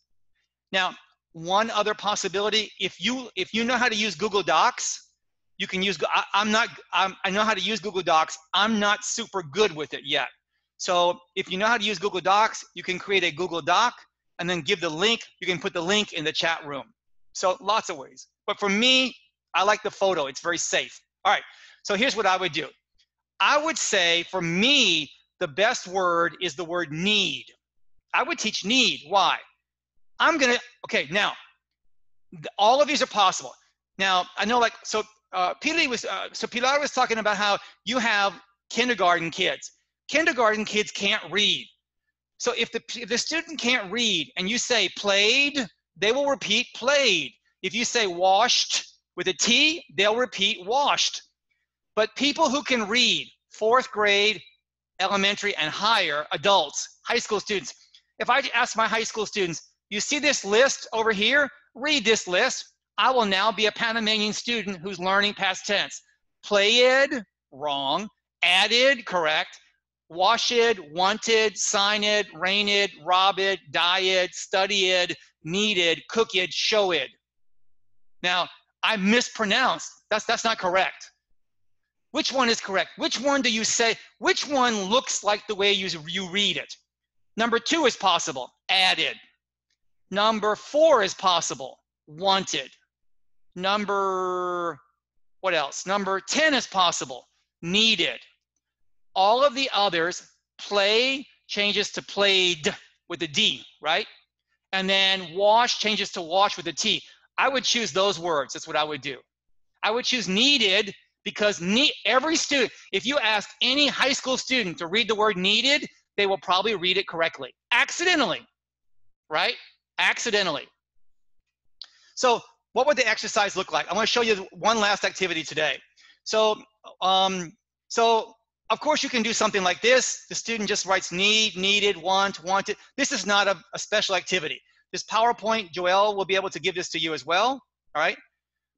Now, one other possibility, if you if you know how to use Google Docs, you can use. I, am not. I'm, I know how to use Google Docs. I'm not super good with it yet. So if you know how to use Google Docs, you can create a Google Doc and then give the link. You can put the link in the chat room. So lots of ways. But for me, I like the photo. It's very safe. All right. So here's what I would do. I would say for me, the best word is the word need. I would teach need. Why? I'm gonna, okay, now, all of these are possible. Now, I know like, so uh, Pilar was, uh, so Pilar was talking about how you have kindergarten kids. Kindergarten kids can't read. So if the, if the student can't read and you say played, they will repeat played. If you say washed with a T, they'll repeat washed. But people who can read, fourth grade, elementary, and higher adults, high school students, if I ask my high school students, you see this list over here? Read this list. I will now be a Panamanian student who's learning past tense. Played, wrong. Added, correct. Washed, wanted, signed, rained, robbed, died, studied, needed, cooked, showed. Now, I mispronounced. That's, that's not correct. Which one is correct? Which one do you say? Which one looks like the way you, you read it? Number two is possible, added. Number four is possible, wanted. Number, what else? Number 10 is possible, needed. All of the others, play changes to played with a D, right? And then wash changes to wash with a T. I would choose those words. That's what I would do. I would choose needed because need, every student, if you ask any high school student to read the word needed, they will probably read it correctly, accidentally, right? accidentally. So what would the exercise look like? I want to show you one last activity today. So, um, so of course you can do something like this. The student just writes need, needed, want, wanted. This is not a, a special activity. This PowerPoint, Joel will be able to give this to you as well, all right?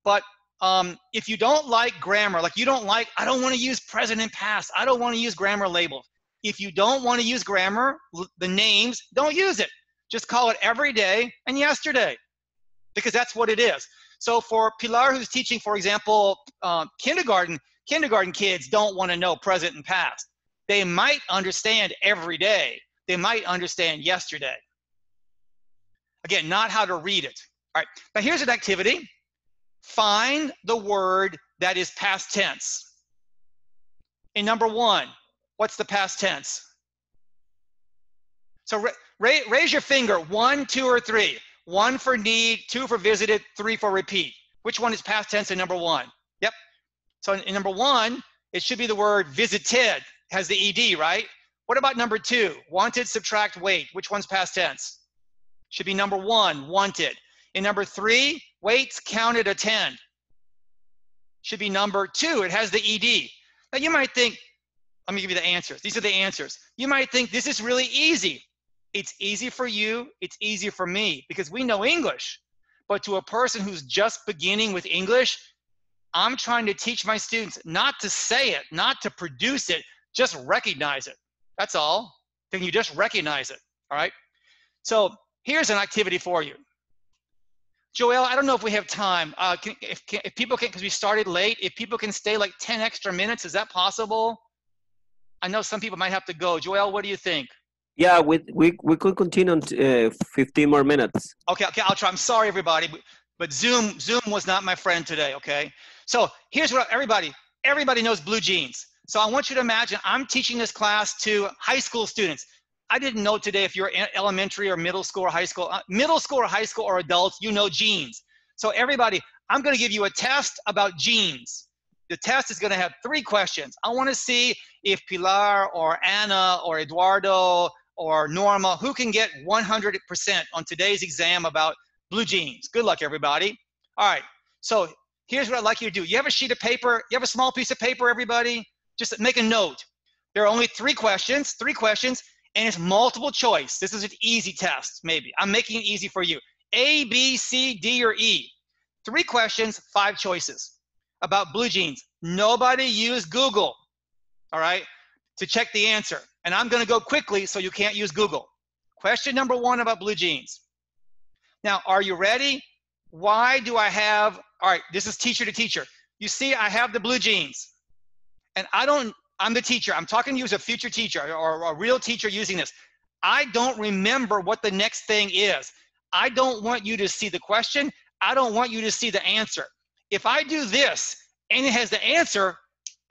But um, if you don't like grammar, like you don't like, I don't want to use present and past, I don't want to use grammar labels. If you don't want to use grammar, the names, don't use it. Just call it every day and yesterday because that's what it is. So for Pilar, who's teaching, for example, um, kindergarten, kindergarten kids don't want to know present and past. They might understand every day. They might understand yesterday. Again, not how to read it. All right, now here's an activity. Find the word that is past tense. In number one, what's the past tense? So Ra raise your finger, one, two, or three. One for need, two for visited, three for repeat. Which one is past tense in number one? So in, in number one, it should be the word visited, has the ed, right? What about number two? Wanted, subtract, wait. Which one's past tense? Should be number one, wanted. In number three, waits, counted, attend. Should be number two, it has the ed. Now you might think, let me give you the answers. These are the answers. You might think this is really easy. It's easy for you, it's easy for me because we know English. But to a person who's just beginning with English, I'm trying to teach my students not to say it, not to produce it, just recognize it. That's all. Can you just recognize it? All right. So here's an activity for you. Joel, I don't know if we have time. Uh, can, if, can, if people can, because we started late, if people can stay like 10 extra minutes, is that possible? I know some people might have to go. Joel, what do you think? Yeah, we we we could continue uh, 15 more minutes. Okay, okay, I'll try. I'm sorry, everybody, but, but Zoom Zoom was not my friend today. Okay, so here's what everybody everybody knows blue jeans. So I want you to imagine I'm teaching this class to high school students. I didn't know today if you're elementary or middle school or high school, uh, middle school or high school or adults, you know jeans. So everybody, I'm going to give you a test about jeans. The test is going to have three questions. I want to see if Pilar or Anna or Eduardo or Norma, who can get 100% on today's exam about blue jeans. Good luck, everybody. All right, so here's what I'd like you to do. You have a sheet of paper, you have a small piece of paper, everybody? Just make a note. There are only three questions, three questions, and it's multiple choice. This is an easy test, maybe. I'm making it easy for you. A, B, C, D, or E. Three questions, five choices about blue jeans. Nobody use Google, all right, to check the answer. And I'm going to go quickly so you can't use Google. Question number one about blue jeans. Now, are you ready? Why do I have, all right, this is teacher to teacher. You see, I have the blue jeans. And I don't, I'm the teacher. I'm talking to you as a future teacher or a real teacher using this. I don't remember what the next thing is. I don't want you to see the question. I don't want you to see the answer. If I do this and it has the answer,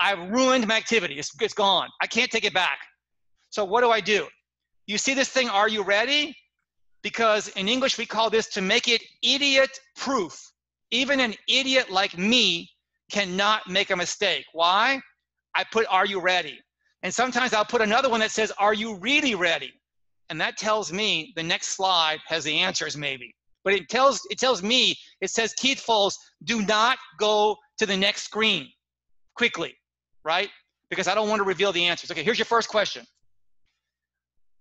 I've ruined my activity. It's, it's gone. I can't take it back. So what do I do? You see this thing, are you ready? Because in English, we call this to make it idiot proof. Even an idiot like me cannot make a mistake. Why? I put, are you ready? And sometimes I'll put another one that says, are you really ready? And that tells me the next slide has the answers maybe. But it tells, it tells me, it says, Keith Folse, do not go to the next screen quickly, right? Because I don't want to reveal the answers. Okay, here's your first question.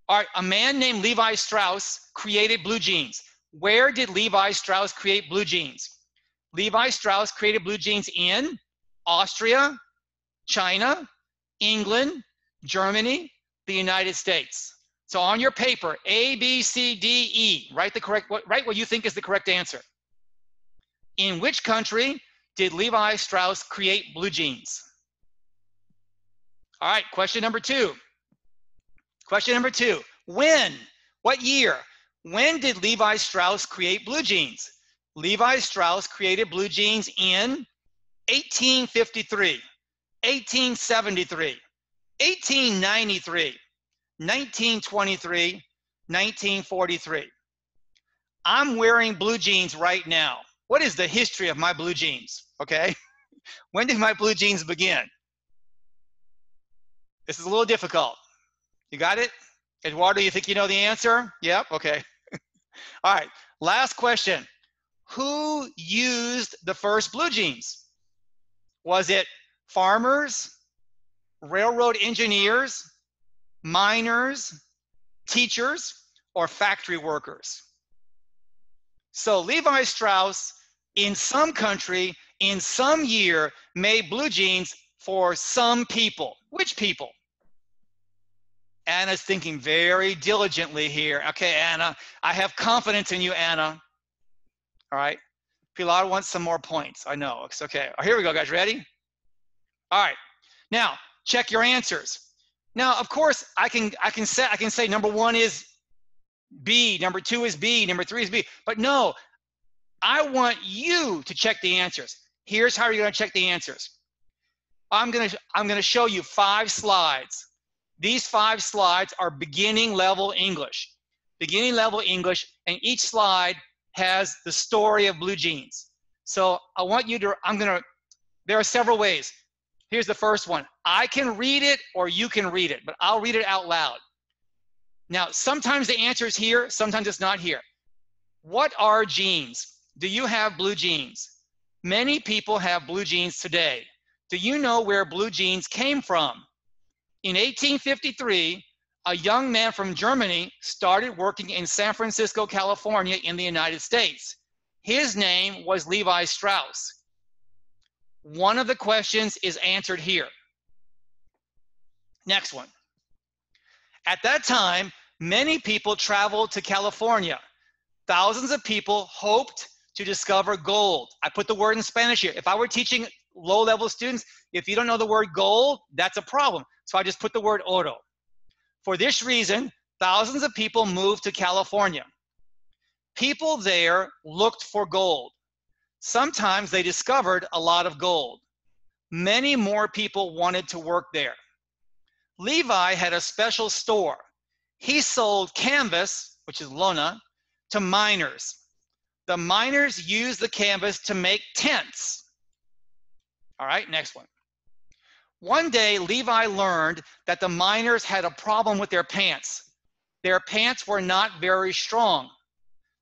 All right, a man named Levi Strauss created blue jeans. Where did Levi Strauss create blue jeans? Levi Strauss created blue jeans in Austria, China, England, Germany, the United States. So on your paper, A, B, C, D, E, write the correct, write what you think is the correct answer. In which country did Levi Strauss create blue jeans? All right, question number two. Question number two, when? What year? When did Levi Strauss create blue jeans? Levi Strauss created blue jeans in 1853, 1873, 1893, 1923, 1943. I'm wearing blue jeans right now. What is the history of my blue jeans? Okay. (laughs) when did my blue jeans begin? This is a little difficult. You got it? Eduardo, you think you know the answer? Yep, okay. (laughs) All right, last question. Who used the first blue jeans? Was it farmers, railroad engineers, miners, teachers, or factory workers? So Levi Strauss, in some country, in some year, made blue jeans for some people. Which people? Anna's thinking very diligently here. Okay, Anna, I have confidence in you, Anna. All right. Pilar wants some more points. I know. It's okay. here we go, guys. Ready? All right. Now, check your answers. Now, of course, I can I can say I can say number one is B, number two is B, number three is B. But no, I want you to check the answers. Here's how you're to check the answers. I'm going to I'm going to show you five slides. These five slides are beginning level English. Beginning level English, and each slide has the story of blue jeans. So I want you to, I'm gonna, there are several ways. Here's the first one. I can read it or you can read it, but I'll read it out loud. Now, sometimes the answer is here, sometimes it's not here. What are jeans? Do you have blue jeans? Many people have blue jeans today. Do you know where blue jeans came from? In 1853, a young man from Germany started working in San Francisco, California in the United States. His name was Levi Strauss. One of the questions is answered here. Next one. At that time, many people traveled to California. Thousands of people hoped to discover gold. I put the word in Spanish here. If I were teaching low level students, if you don't know the word gold, that's a problem. So I just put the word oro. For this reason, thousands of people moved to California. People there looked for gold. Sometimes they discovered a lot of gold. Many more people wanted to work there. Levi had a special store. He sold canvas, which is lona, to miners. The miners used the canvas to make tents. All right, next one. One day, Levi learned that the miners had a problem with their pants. Their pants were not very strong.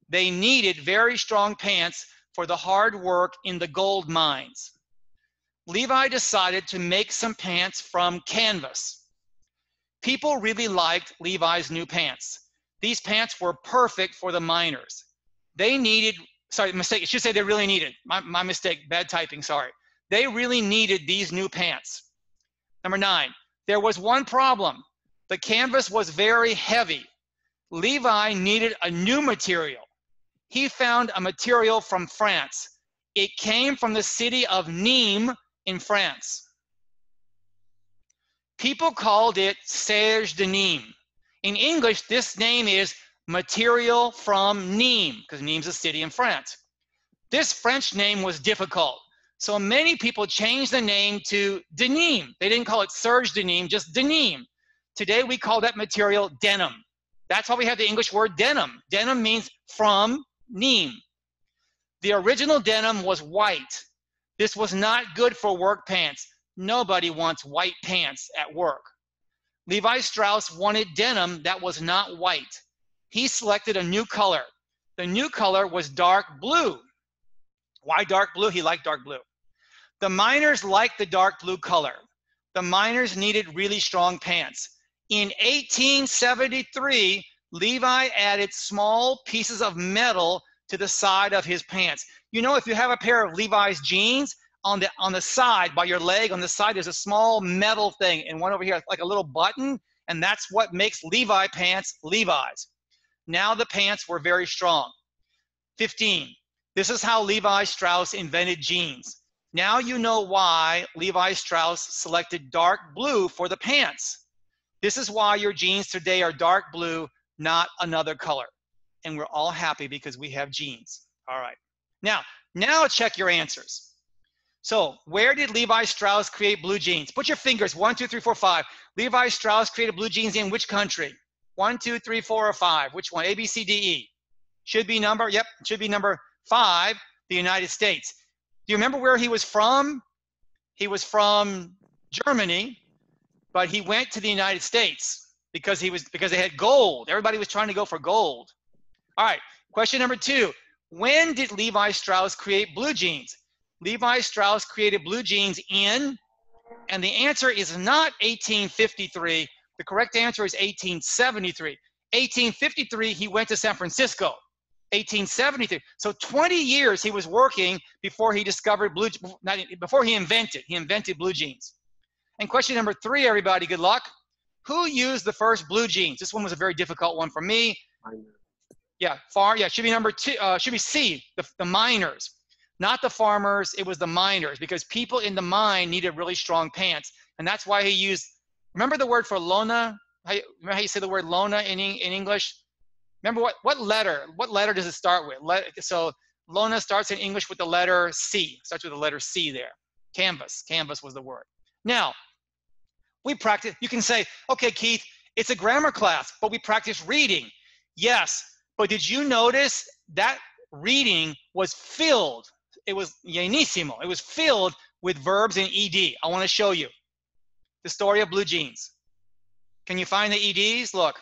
They needed very strong pants for the hard work in the gold mines. Levi decided to make some pants from canvas. People really liked Levi's new pants. These pants were perfect for the miners. They needed, sorry, mistake, I should say they really needed, my, my mistake, bad typing, sorry. They really needed these new pants. Number nine, there was one problem. The canvas was very heavy. Levi needed a new material. He found a material from France. It came from the city of Nîmes in France. People called it Serge de Nîmes. In English, this name is material from Nîmes, because Nîmes is a city in France. This French name was difficult. So many people changed the name to denim. They didn't call it Serge denim, just denim. Today we call that material denim. That's why we have the English word denim. Denim means from Nîmes. The original denim was white. This was not good for work pants. Nobody wants white pants at work. Levi Strauss wanted denim that was not white. He selected a new color. The new color was dark blue. Why dark blue? He liked dark blue. The miners liked the dark blue color. The miners needed really strong pants. In 1873, Levi added small pieces of metal to the side of his pants. You know, if you have a pair of Levi's jeans, on the on the side by your leg on the side there's a small metal thing and one over here like a little button and that's what makes levi pants levi's now the pants were very strong 15 this is how levi strauss invented jeans now you know why Levi Strauss selected dark blue for the pants. This is why your jeans today are dark blue, not another color. And we're all happy because we have jeans. All right. Now, now check your answers. So where did Levi Strauss create blue jeans? Put your fingers, one, two, three, four, five. Levi Strauss created blue jeans in which country? One, two, three, four, or five? Which one? A, B, C, D, E. Should be number, yep, should be number five, the United States. Do you remember where he was from? He was from Germany, but he went to the United States because he was because they had gold. Everybody was trying to go for gold. All right, question number two. When did Levi Strauss create blue jeans? Levi Strauss created blue jeans in, and the answer is not 1853. The correct answer is 1873. 1853, he went to San Francisco. 1873. So 20 years he was working before he discovered blue, not, before he invented, he invented blue jeans. And question number three, everybody, good luck. Who used the first blue jeans? This one was a very difficult one for me. Yeah, far, yeah, should be number two, uh, should be C, the, the miners. Not the farmers, it was the miners because people in the mine needed really strong pants. And that's why he used, remember the word for lona? How remember how you say the word lona in, in English? Remember what, what letter, what letter does it start with? Let, so Lona starts in English with the letter C, starts with the letter C there. Canvas, canvas was the word. Now, we practice, you can say, okay, Keith, it's a grammar class, but we practice reading. Yes, but did you notice that reading was filled, it was llenissimo, it was filled with verbs in ED. I wanna show you the story of blue jeans. Can you find the EDs? Look,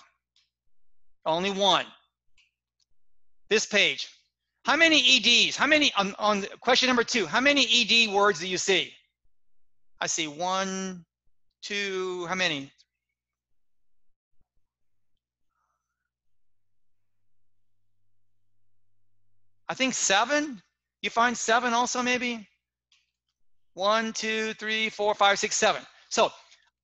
only one. This page. How many EDs? How many on, on question number two? How many ED words do you see? I see one, two, how many? I think seven. You find seven also maybe? One, two, three, four, five, six, seven. So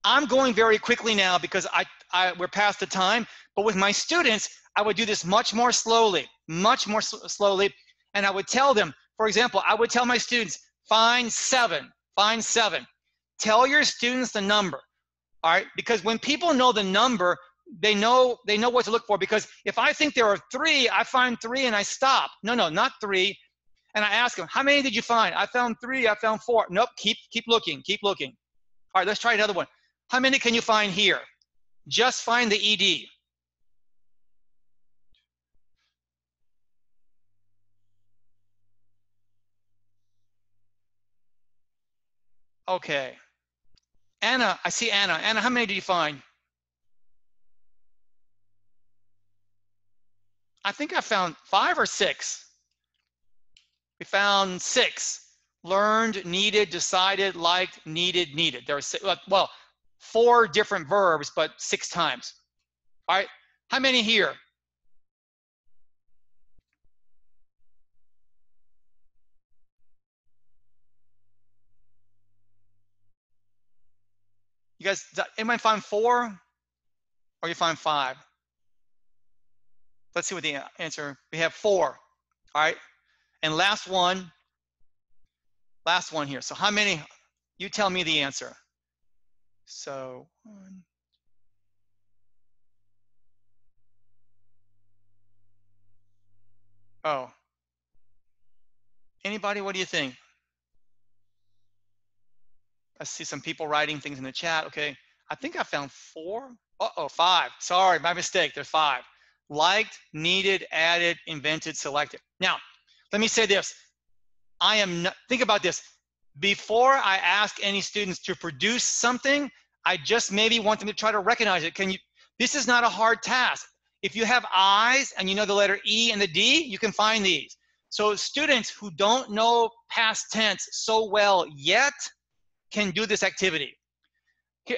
I'm going very quickly now because I I we're past the time. But with my students, I would do this much more slowly, much more sl- slowly, and I would tell them. For example, I would tell my students, find seven, find seven. Tell your students the number. All right, because when people know the number, they know they know what to look for. Because if I think there are three, I find three and I stop. No, no, not three. And I ask them, how many did you find? I found three. I found four. Nope. Keep keep looking. Keep looking. All right, let's try another one. How many can you find here? Just find the ed. Okay. Anna, I see Anna. Anna, how many did you find? I think I found five or six. We found six. Learned, needed, decided, liked, needed, needed. There are six, well, four different verbs, but six times. All right, how many here? You guys, anybody find four? Or you find five? Let's see what the answer, we have four, all right? And last one, last one here. So how many, you tell me the answer. So one. Oh. Anybody, what do you think? I see some people writing things in the chat. Okay, I think I found four. Uh oh, five. Sorry, my mistake. There's five. Liked, needed, added, invented, selected. Now, let me say this. I am not, think about this. Before I ask any students to produce something, I just maybe want them to try to recognize it. Can you? This is not a hard task. If you have eyes and you know the letter E and the D, you can find these. So students who don't know past tense so well yet, can do this activity.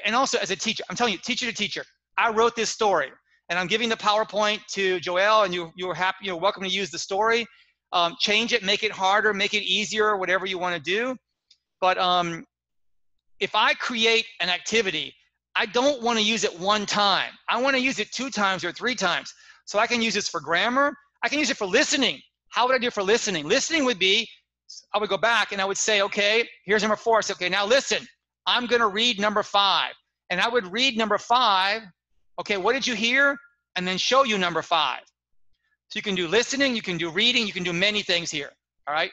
And also as a teacher, I'm telling you, teacher to teacher, I wrote this story and I'm giving the PowerPoint to Joel and you, you're happy, you're welcome to use the story. Um, change it, make it harder, make it easier, whatever you want to do. But um, if I create an activity, I don't want to use it one time. I want to use it two times or three times. So I can use this for grammar. I can use it for listening. How would I do for listening? Listening would be I would go back and I would say, okay, here's number four. I say, okay, now listen, I'm going to read number five. And I would read number five. Okay, what did you hear? And then show you number five. So you can do listening, you can do reading, you can do many things here. All right.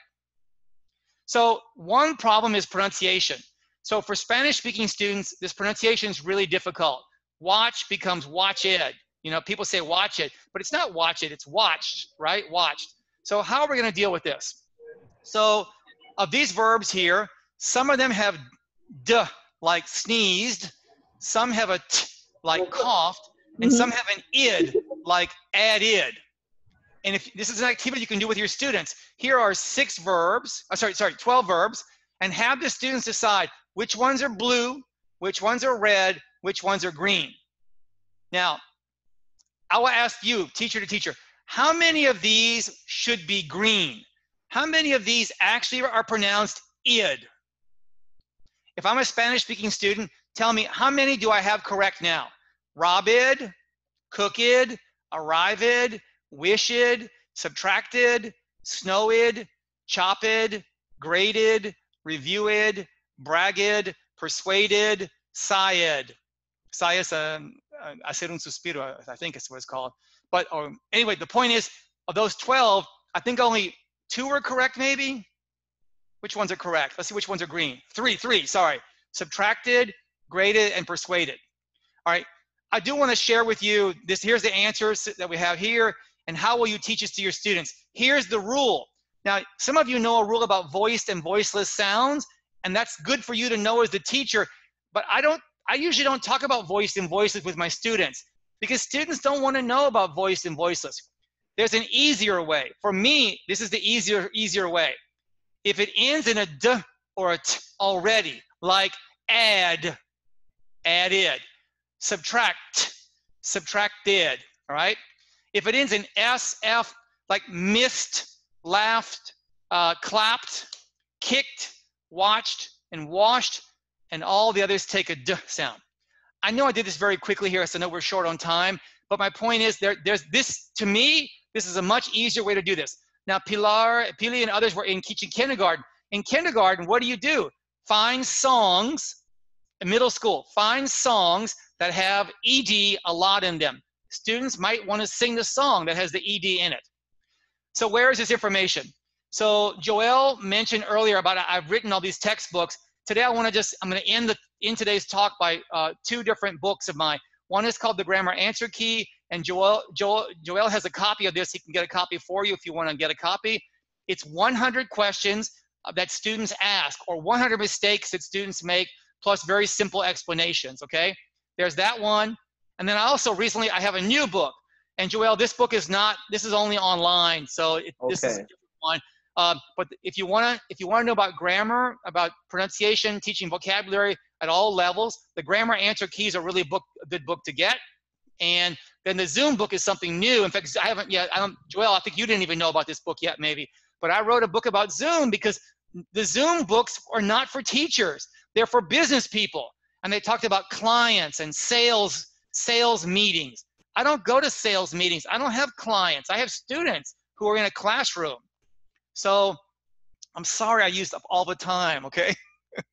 So one problem is pronunciation. So for Spanish speaking students, this pronunciation is really difficult. Watch becomes watch it. You know, people say watch it, but it's not watch it, it's watched, right? Watched. So how are we going to deal with this? So of these verbs here, some of them have d like sneezed, some have a t like mm-hmm. coughed, and mm-hmm. some have an id like added. And if this is an activity you can do with your students, here are six verbs, uh, sorry, sorry, 12 verbs, and have the students decide which ones are blue, which ones are red, which ones are green. Now, I will ask you, teacher to teacher, how many of these should be green? How many of these actually are pronounced id? If I'm a Spanish speaking student, tell me how many do I have correct now? Robid, cooked, arrived, wished, subtracted, snowed, chopped, graded, reviewed, bragged, persuaded, sighed. Sayed is um, uh, hacer un suspiro, I think is what it's called. But um, anyway, the point is, of those 12, I think only Two are correct, maybe? Which ones are correct? Let's see which ones are green. Three, three, sorry. Subtracted, graded, and persuaded. All right, I do want to share with you this. Here's the answers that we have here, and how will you teach this to your students? Here's the rule. Now, some of you know a rule about voiced and voiceless sounds, and that's good for you to know as the teacher, but I don't, I usually don't talk about voiced and voiceless with my students because students don't want to know about voiced and voiceless. There's an easier way. For me, this is the easier, easier way. If it ends in a d or a t already, like add, added, subtract, subtracted, all right? If it ends in s, f, like missed, laughed, uh, clapped, kicked, watched, and washed, and all the others take a d sound. I know I did this very quickly here, so I know we're short on time, but my point is there, there's this, to me, this is a much easier way to do this. Now, Pilar, Pili, and others were in teaching kindergarten. In kindergarten, what do you do? Find songs, middle school, find songs that have ED a lot in them. Students might want to sing the song that has the ED in it. So where is this information? So Joel mentioned earlier about I've written all these textbooks. Today I want to just, I'm going to end the, in today's talk by uh, two different books of mine. One is called The Grammar Answer Key, and Joel, Joel, Joel has a copy of this. He can get a copy for you if you want to get a copy. It's 100 questions uh, that students ask or 100 mistakes that students make plus very simple explanations, okay? There's that one. And then I also recently, I have a new book. And Joel, this book is not, this is only online. So it, Okay. this is a different one. Um, but if you wanna, if you wanna know about grammar, about pronunciation, teaching vocabulary at all levels, the Grammar Answer Keys are really a book, a good book to get. And then the Zoom book is something new. In fact, I haven't yet, I don't, Joel, I think you didn't even know about this book yet, maybe. But I wrote a book about Zoom because the Zoom books are not for teachers. They're for business people. And they talked about clients and sales, sales meetings. I don't go to sales meetings. I don't have clients. I have students who are in a classroom. So I'm sorry I used up all the time, okay? (laughs)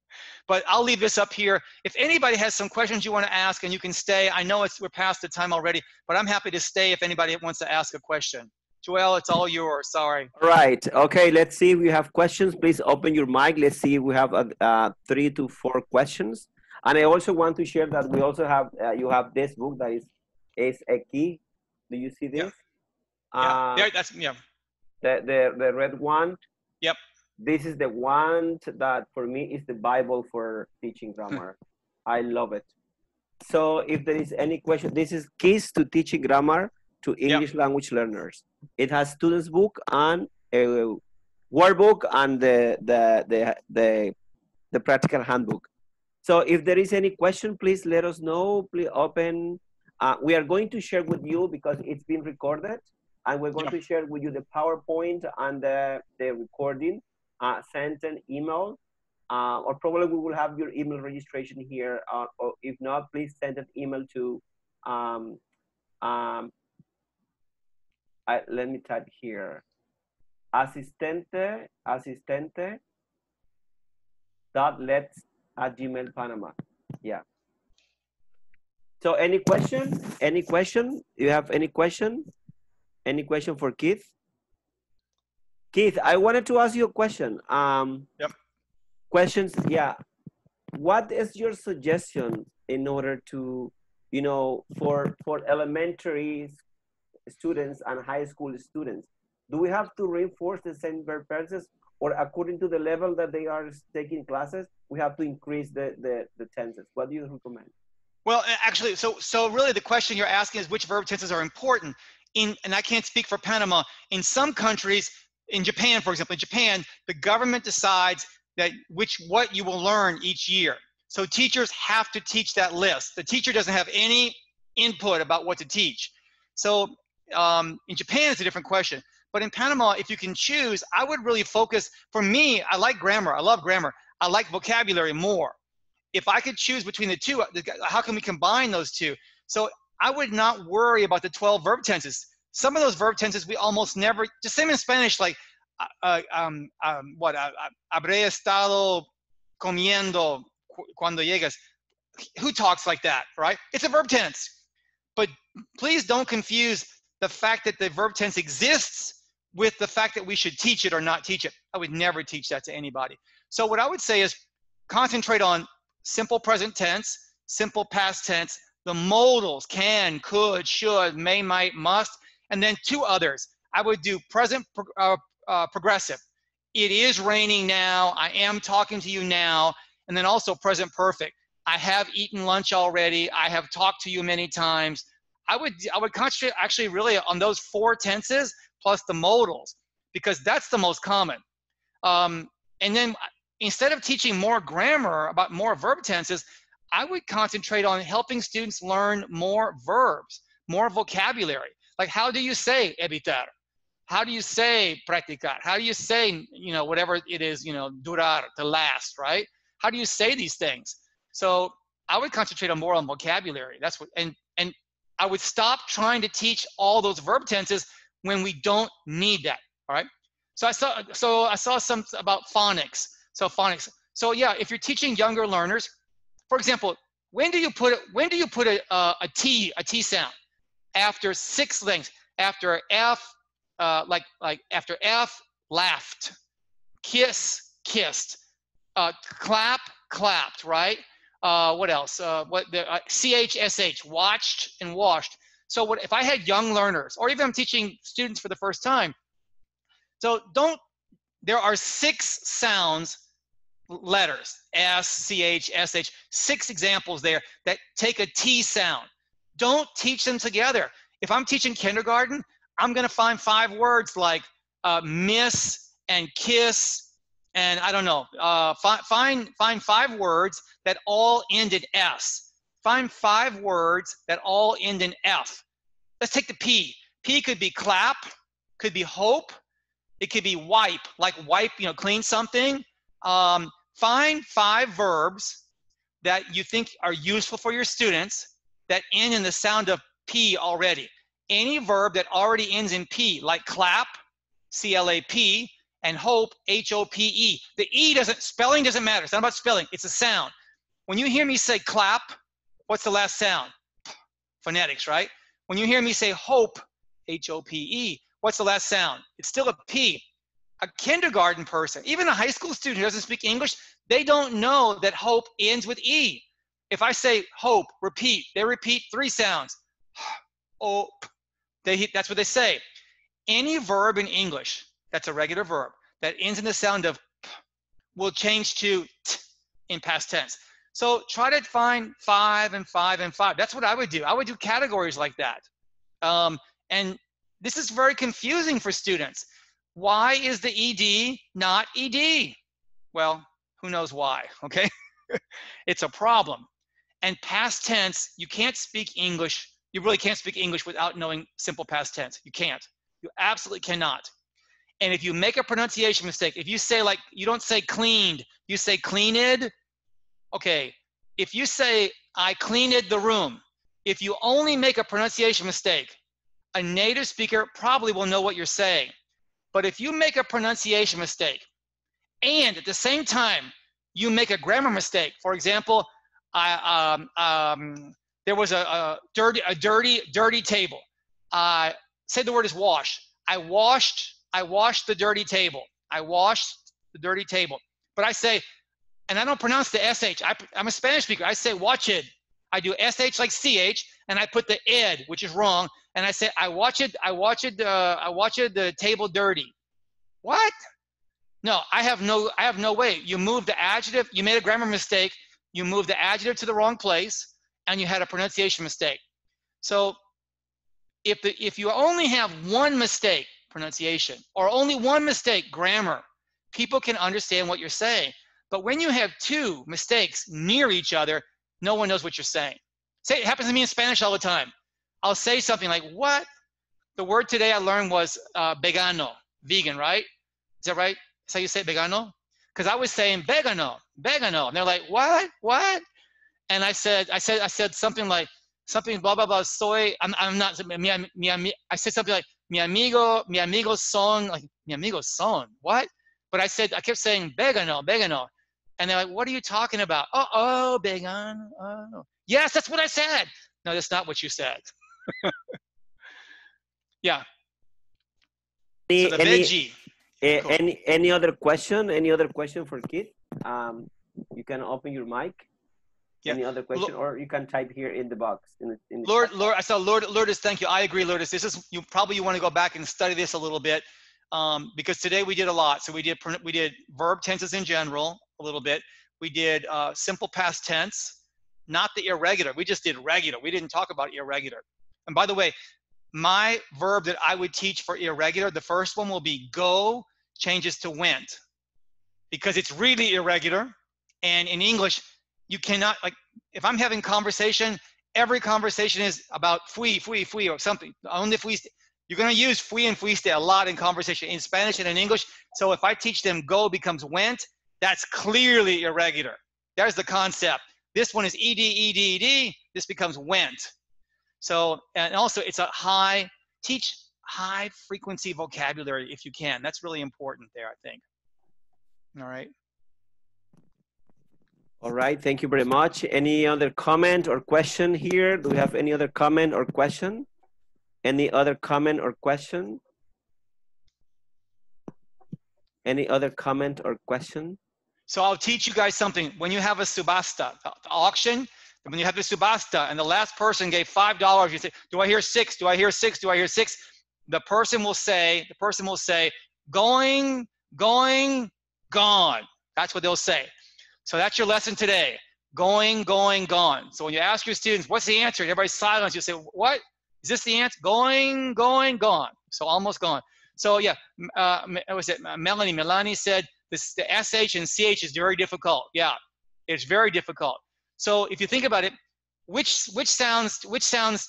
but I'll leave this up here. If anybody has some questions you want to ask and you can stay, I know it's we're past the time already, but I'm happy to stay if anybody wants to ask a question. Joel, it's all yours. Sorry. Right. Okay. Let's see if we have questions. Please open your mic. Let's see if we have uh, three to four questions. And I also want to share that we also have uh, you have this book that is is a key. Do you see this? Yeah. Uh, there, that's yeah. the, the the red one. Yep. This is the one that for me is the Bible for teaching grammar. I love it. So if there is any question, this is keys to teaching grammar to English language learners. It has students book and a workbook and the the the the, the practical handbook. So if there is any question, please let us know. Please open. Uh, we are going to share with you because it's been recorded and we're going Yeah. to share with you the PowerPoint and the, the recording. Uh, send an email, uh, or probably we will have your email registration here. Uh, or if not, please send an email to. Um, um, I, let me type here. Asistente, asistente. Dot let's at Gmail Panama. Yeah. So any question? Any question? You have any question? Any question for Keith? Keith, I wanted to ask you a question. Um, Yep. Questions, yeah. What is your suggestion in order to, you know, for for elementary students and high school students? Do we have to reinforce the same verb tenses, or according to the level that they are taking classes, we have to increase the the, the tenses? What do you recommend? Well, actually, so so really the question you're asking is which verb tenses are important. In and I can't speak for Panama. In some countries, in Japan, for example, in Japan, the government decides that which what you will learn each year. So teachers have to teach that list. The teacher doesn't have any input about what to teach. So um, in Japan, it's a different question. But in Panama, if you can choose, I would really focus. For me, I like grammar. I love grammar. I like vocabulary more if I could choose between the two, how can we combine those two? So I would not worry about the 12 verb tenses. Some of those verb tenses we almost never, just same in Spanish, like, uh, uh, um, um, what, uh, uh, habré estado comiendo cuando llegas. Who talks like that, right? It's a verb tense. But please don't confuse the fact that the verb tense exists with the fact that we should teach it or not teach it. I would never teach that to anybody. So what I would say is concentrate on simple present tense, simple past tense, the modals can, could, should, may, might, must, and then two others. I would do present uh, uh, progressive. It is raining now. I am talking to you now. And then also present perfect. I have eaten lunch already. I have talked to you many times. I would I would concentrate actually really on those four tenses plus the modals because that's the most common. Um, and then instead of teaching more grammar about more verb tenses, I would concentrate on helping students learn more verbs, more vocabulary. Like how do you say evitar? how do you say practicar? How do you say, you know, whatever it is, you know, durar, to last, right? How do you say these things? So I would concentrate on more on vocabulary. That's what, and and I would stop trying to teach all those verb tenses when we don't need that. All right. So I saw so I saw some about phonics. So phonics. So yeah, if you're teaching younger learners, for example, when do you put when do you put a a, a T a T sound after six things after F uh, like like after F laughed, kiss kissed, uh, clap clapped, right? Uh, what else? Uh, what the uh, CHSH watched and washed. So what if I had young learners, or even I'm teaching students for the first time? So don't. There are six sounds letters S, C, H, S, H, six examples there that take a T sound. Don't teach them together. If I'm teaching kindergarten, I'm to find five words like uh, miss and kiss and I don't know. Uh, fi find find five words that all end in S. Find five words that all end in F. Let's take the P. P could be clap, could be hope, it could be wipe, like wipe, you know, clean something. Um, find five verbs that you think are useful for your students that end in the sound of P already. Any verb that already ends in P, like clap, C-L-A-P, and hope, H-O-P-E. The E doesn't, spelling doesn't matter. It's not about spelling, it's a sound. When you hear me say clap, what's the last sound? Phonetics, right? When you hear me say hope, H-O-P-E, what's the last sound? It's still a P. A kindergarten person, even a high school student who doesn't speak English, they don't know that hope ends with E. If I say hope, repeat, they repeat three sounds. (sighs) Oh, they, that's what they say. Any verb in English that's a regular verb that ends in the sound of p will change to t in past tense. So try to find five and five and five. That's what I would do. I would do categories like that. Um, and this is very confusing for students. Why is the ED not ED? Well, who knows why, (laughs) okay? it's a problem. And past tense, you can't speak English. You really can't speak English without knowing simple past tense. You can't. You absolutely cannot. And if you make a pronunciation mistake, if you say like, you don't say cleaned, you say cleaned, okay. If you say, I cleaned the room, if you only make a pronunciation mistake, a native speaker probably will know what you're saying. But if you make a pronunciation mistake and at the same time you make a grammar mistake, for example, I, um, um, there was a, a, dirty, a dirty, dirty table. Uh, say the word is wash. I washed I washed the dirty table. I washed the dirty table. But I say, and I don't pronounce the SH. I, am a Spanish speaker. I say watch it. I do SH like CH, and I put the ed, which is wrong. And I say, I watch it, I watch it, uh, I watch it, the table dirty. What? No, I have no, I have no way. You moved the adjective, you made a grammar mistake, you moved the adjective to the wrong place, and you had a pronunciation mistake. So if, the, if you only have one mistake, pronunciation, or only one mistake, grammar. People can understand what you're saying. But when you have two mistakes near each other, no one knows what you're saying. Say it happens to me in Spanish all the time. I'll say something like, "What?" The word today I learned was uh, vegano, vegan, right? Is that right? Is how you say vegano? Because I was saying vegano, vegano, and they're like, "What? What?" And I said, I said, I said something like something blah blah blah soy. I'm, I'm not. Me, me, me, I said something like mi amigo, mi amigo son, like mi amigo son, what? But I said, I kept saying vegano, vegano. And they're like, what are you talking about? Oh, oh, vegan. Oh. Yes, that's what I said. No, that's not what you said. (laughs) yeah. Any, so the any, veggie. eh, Cool. any, any other question? Any other question for Kit? Um, you can open your mic. Yeah. Any other question, or you can type here in the box. In the, in the Lord, chat. Lord, I saw Lord, Lourdes, thank you. I agree, Lourdes. This is, you probably you want to go back and study this a little bit um, because today we did a lot. So we did, we did verb tenses in general a little bit. We did uh, simple past tense, not the irregular. We just did regular. We didn't talk about irregular. And by the way, my verb that I would teach for irregular, the first one will be go changes to went because it's really irregular. And in English, you cannot like if I'm having conversation, every conversation is about fui, fui, fui, or something. Only fui. You're going to use fui and fuiste a lot in conversation in Spanish and in English. So if I teach them go becomes went, that's clearly irregular. There's the concept. This one is ed, ed, ed. This becomes went. So, and also it's a high, teach high frequency vocabulary if you can. That's really important there, I think. All right. All right, thank you very much. Any other comment or question here? Do we have any other comment or question? Any other comment or question? Any other comment or question? So I'll teach you guys something. When you have a subasta, the auction, when you have the subasta and the last person gave $5, you say, do I hear six? Do I hear six? Do I hear six? The person will say, the person will say, going, going, gone. That's what they'll say. So that's your lesson today. Going, going, gone. So when you ask your students, what's the answer? Everybody's silent. You say, what? Is this the answer? Going, going, gone. So almost gone. So yeah, uh, was it Melanie? Melanie said the SH and CH is very difficult. Yeah, it's very difficult. So if you think about it, which which sounds which sounds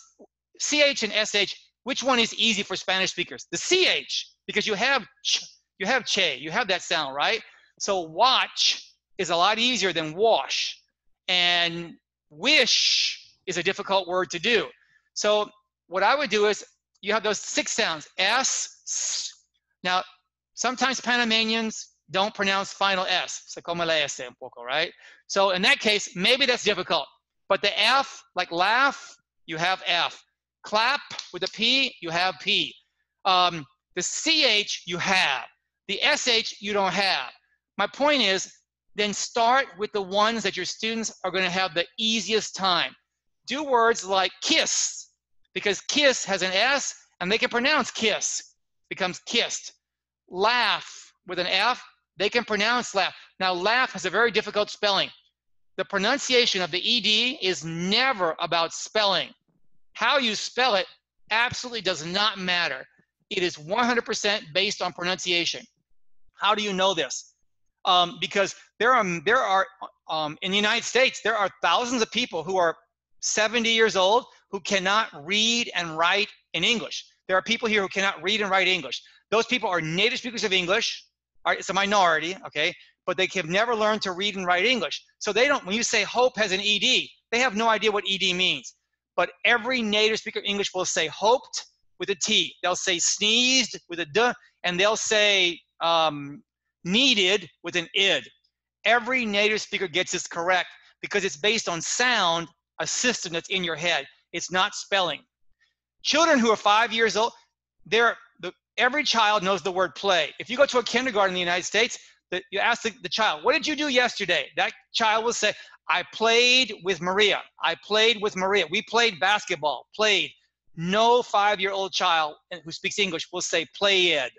CH and SH, which one is easy for Spanish speakers? The CH because you have ch, you have che, you have that sound, right? So watch is a lot easier than wash, and wish is a difficult word to do. So what I would do is you have those six sounds, S, S. Now, sometimes Panamanians don't pronounce final S, se como la S un poco, right? So in that case, maybe that's difficult. But the F, like laugh, you have F. Clap with a P, you have P. Um, the CH, you have. The SH, you don't have. My point is, then start with the ones that your students are going to have the easiest time. Do words like kiss, because kiss has an S and they can pronounce kiss, becomes kissed. Laugh with an F, they can pronounce laugh. Now, laugh has a very difficult spelling. The pronunciation of the ED is never about spelling. How you spell it absolutely does not matter. It is 100% based on pronunciation. How do you know this? Um, because there are, there are um, in the United States, there are thousands of people who are 70 years old who cannot read and write in English. There are people here who cannot read and write English. Those people are native speakers of English. It's a minority, okay? But they have never learned to read and write English. So they don't, when you say hope has an ED, they have no idea what ED means. But every native speaker of English will say hoped with a T. They'll say sneezed with a D, and they'll say um, needed with an id. Every native speaker gets this correct because it's based on sound, a system that's in your head. It's not spelling. Children who are five years old, they're, the, every child knows the word play. If you go to a kindergarten in the United States, you ask the, the child, what did you do yesterday? That child will say, I played with Maria. I played with Maria. We played basketball, played. No five-year-old child who speaks English will say played.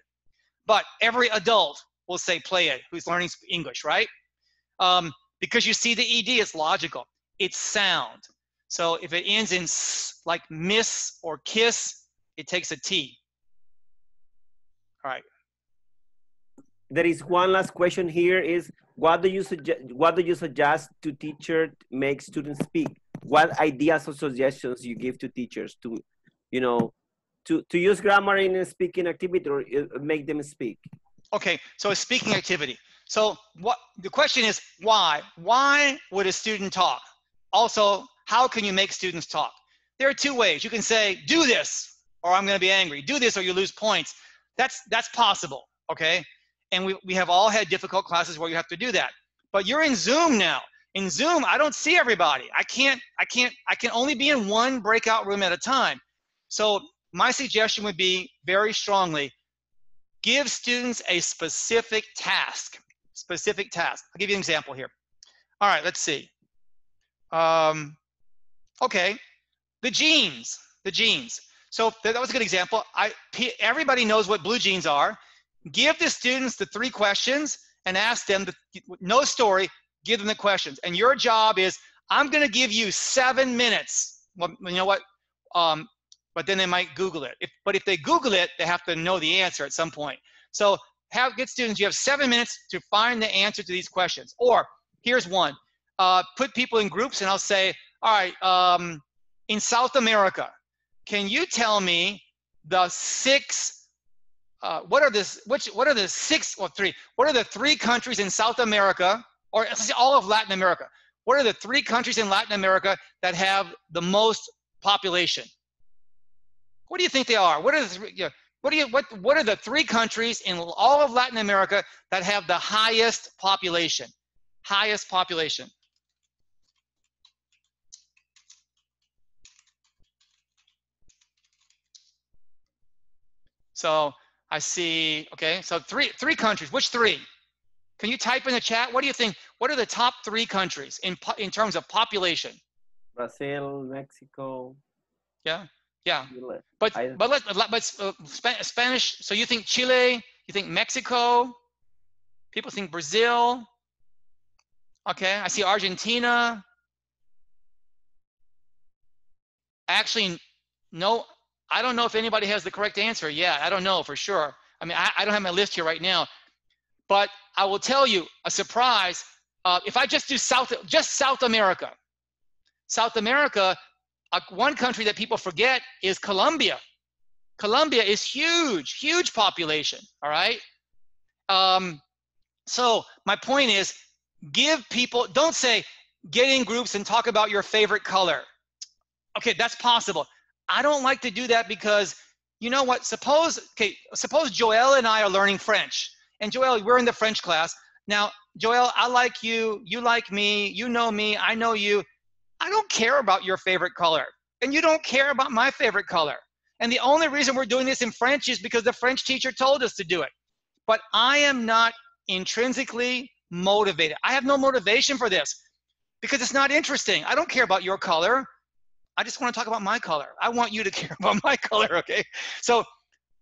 But every adult will say played who's learning English, right? Um, because you see the ED, it's logical. It's sound. So if it ends in s, like miss or kiss, it takes a T. All right. There is one last question here is what do you suggest what do you suggest to teacher make students speak? What ideas or suggestions you give to teachers to, you know, to, to use grammar in a speaking activity or uh, make them speak? Okay, so a speaking activity. So what the question is why? Why would a student talk? Also, how can you make students talk? There are two ways. You can say, do this, or I'm going to be angry. Do this, or you lose points. That's, that's possible, okay? And we, we have all had difficult classes where you have to do that. But you're in Zoom now. In Zoom, I don't see everybody. I can't, I can't, I can only be in one breakout room at a time. So my suggestion would be very strongly, give students a specific task, specific task. I'll give you an example here. All right, let's see. Um, Okay, the jeans, the jeans. So that was a good example. I, everybody knows what blue jeans are. Give the students the three questions and ask them, the, no story, give them the questions. And your job is, I'm gonna give you seven minutes. Well, you know what? Um, but then they might Google it. If, but if they Google it, they have to know the answer at some point. So have good students, you have seven minutes to find the answer to these questions. Or here's one, uh, put people in groups and I'll say, all right, um, in South America, can you tell me the six, uh, what are this, which, what are the six, or three, what are the three countries in South America, or all of Latin America? What are the three countries in Latin America that have the most population? What do you think they are? What are the three, you know, what do you what what are the three countries in all of Latin America that have the highest population? Highest population. So I see, okay, so three three countries. Which three? Can you type in the chat? What do you think? What are the top three countries in in terms of population? Brazil, Mexico, Yeah, yeah. Chile. But I- but let but uh, Spanish. So you think Chile? You think Mexico? People think Brazil. Okay, I see Argentina. Actually, no. I don't know if anybody has the correct answer yet. I don't know for sure. I mean, I, I don't have my list here right now, but I will tell you a surprise. Uh, if I just do South, just South America, South America, uh, one country that people forget is Colombia. Colombia is huge, huge population. All right. Um, so my point is, give people. Don't say get in groups and talk about your favorite color. Okay, that's possible. I don't like to do that because you know what? Suppose okay, suppose Joel and I are learning French, and Joel, we're in the French class now. Joel, I like you. You like me. You know me. I know you. I don't care about your favorite color, and you don't care about my favorite color. And the only reason we're doing this in French is because the French teacher told us to do it. But I am not intrinsically motivated. I have no motivation for this because it's not interesting. I don't care about your color. I just want to talk about my color. I want you to (laughs) care about my color, okay? So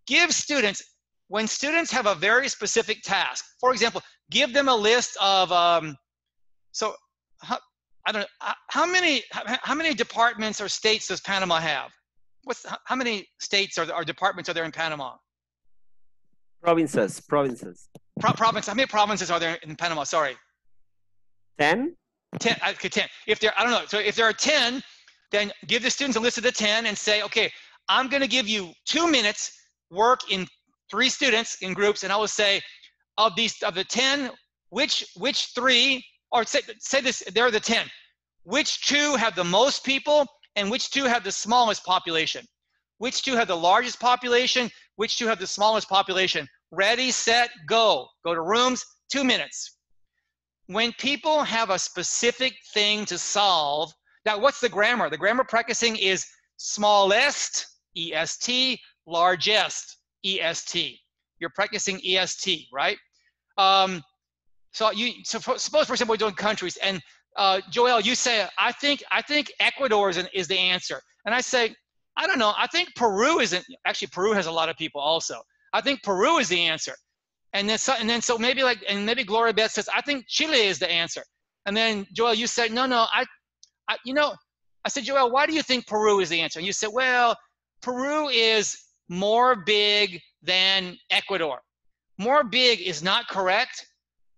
give students, when students have a very specific task, for example, give them a list of, um, so how, I don't know, how- how many, how, how many departments or states does Panama have? What's, how- many states or, or departments are there in Panama? Provinces, provinces. Pro- province, how many provinces are there in Panama? Sorry. 10? 10 I could 10 if there i don't know so if there are 10 then give the students a list of the 10 and say okay i'm going to give you two minutes work in three students in groups and i will say of these of the 10 which which three or say, say this there are the 10 which two have the most people and which two have the smallest population? Which two have the largest population? Which two have the smallest population? Ready set go. Go to rooms two minutes. When people have a specific thing to solve, now what's the grammar? The grammar practicing is smallest, EST, largest, EST. You're practicing EST, right? Um, so you so for, suppose for example we're doing countries and uh, Joel, you say I think I think Ecuador is, an, is the answer, and I say I don't know. I think Peru isn't. Actually, Peru has a lot of people also. I think Peru is the answer. And then, so, and then, so maybe like, and maybe Gloria Beth says, I think Chile is the answer. And then Joel, you said, no, no, I, I, you know, I said, Joel, why do you think Peru is the answer? And you said, well, Peru is more big than Ecuador. More big is not correct,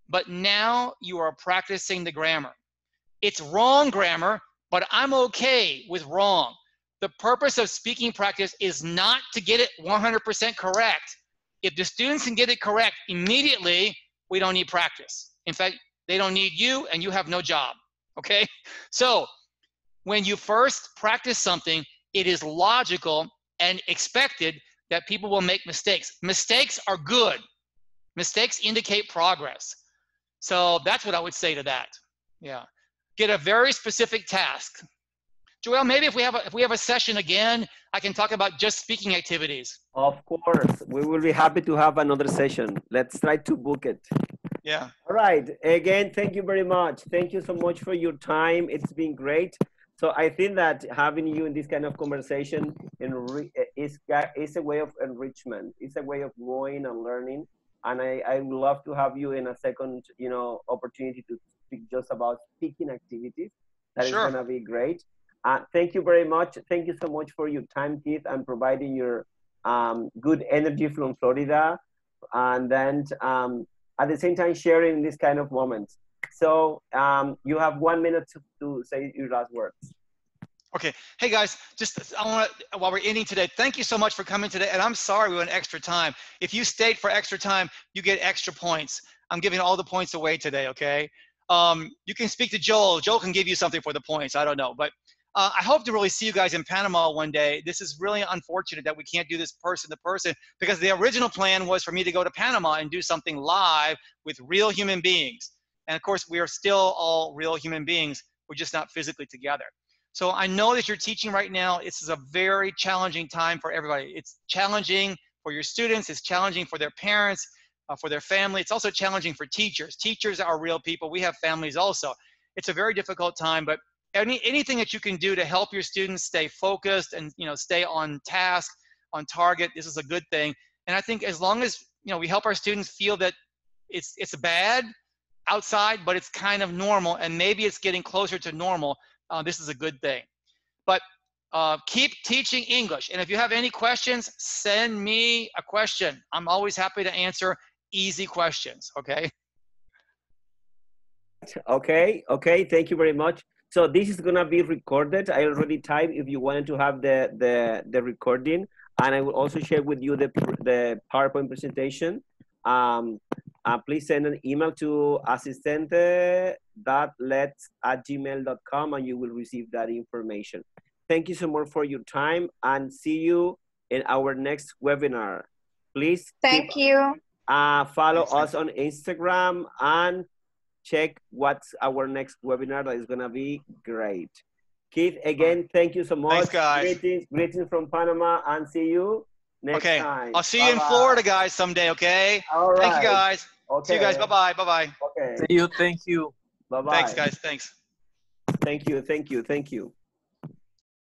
but now you are practicing the grammar. It's wrong grammar, but I'm okay with wrong. The purpose of speaking practice is not to get it 100% correct. If the students can get it correct immediately, we don't need practice. In fact, they don't need you and you have no job. Okay? So when you first practice something, it is logical and expected that people will make mistakes. Mistakes are good. Mistakes indicate progress. So that's what I would say to that. Yeah. Get a very specific task. Joel, maybe if we have a, if we have a session again, I can talk about just speaking activities. Of course, we will be happy to have another session. Let's try to book it. Yeah. All right. Again, thank you very much. Thank you so much for your time. It's been great. So I think that having you in this kind of conversation enri- is, is a way of enrichment. It's a way of growing and learning. And I, I would love to have you in a second, you know, opportunity to speak just about speaking activities. That is Sure. going to be great. Uh, thank you very much. Thank you so much for your time, Keith, and providing your um, good energy from Florida. And then um, at the same time, sharing this kind of moments. So um, you have one minute to, to say your last words. Okay. Hey guys, just I want while we're ending today, thank you so much for coming today. And I'm sorry we went extra time. If you stayed for extra time, you get extra points. I'm giving all the points away today. Okay. Um, you can speak to Joel. Joel can give you something for the points. I don't know, but uh, I hope to really see you guys in Panama one day. This is really unfortunate that we can't do this person to person because the original plan was for me to go to Panama and do something live with real human beings. And of course, we are still all real human beings. We're just not physically together. So I know that you're teaching right now. This is a very challenging time for everybody. It's challenging for your students. It's challenging for their parents, uh, for their family. It's also challenging for teachers. Teachers are real people. We have families also. It's a very difficult time, but any, anything that you can do to help your students stay focused and you know stay on task, on target, this is a good thing. And I think as long as you know we help our students feel that it's it's bad outside, but it's kind of normal, and maybe it's getting closer to normal uh, this is a good thing. But uh, keep teaching English. And if you have any questions, send me a question. I'm always happy to answer easy questions, okay? (laughs) Okay, okay, thank you very much. So this is gonna be recorded. I already typed if you wanted to have the, the, the recording. And I will also share with you the, the PowerPoint presentation. Um, uh, please send an email to asistente.lets at gmail.com and you will receive that information. Thank you so much for your time and see you in our next webinar. Please Thank keep, you. uh, follow us on Instagram and check what's our next webinar that is gonna be great. Keith, again, thank you so much. Thanks, guys. Greetings, greetings from Panama and see you next okay. time. I'll see you in Bye-bye. Florida, guys, someday, okay? All right. Thank you, guys. Okay. See you guys. Bye-bye. Bye-bye. Okay. See you. Thank you. Bye bye. Thanks, guys. Thanks. Thank you. Thank you. Thank you.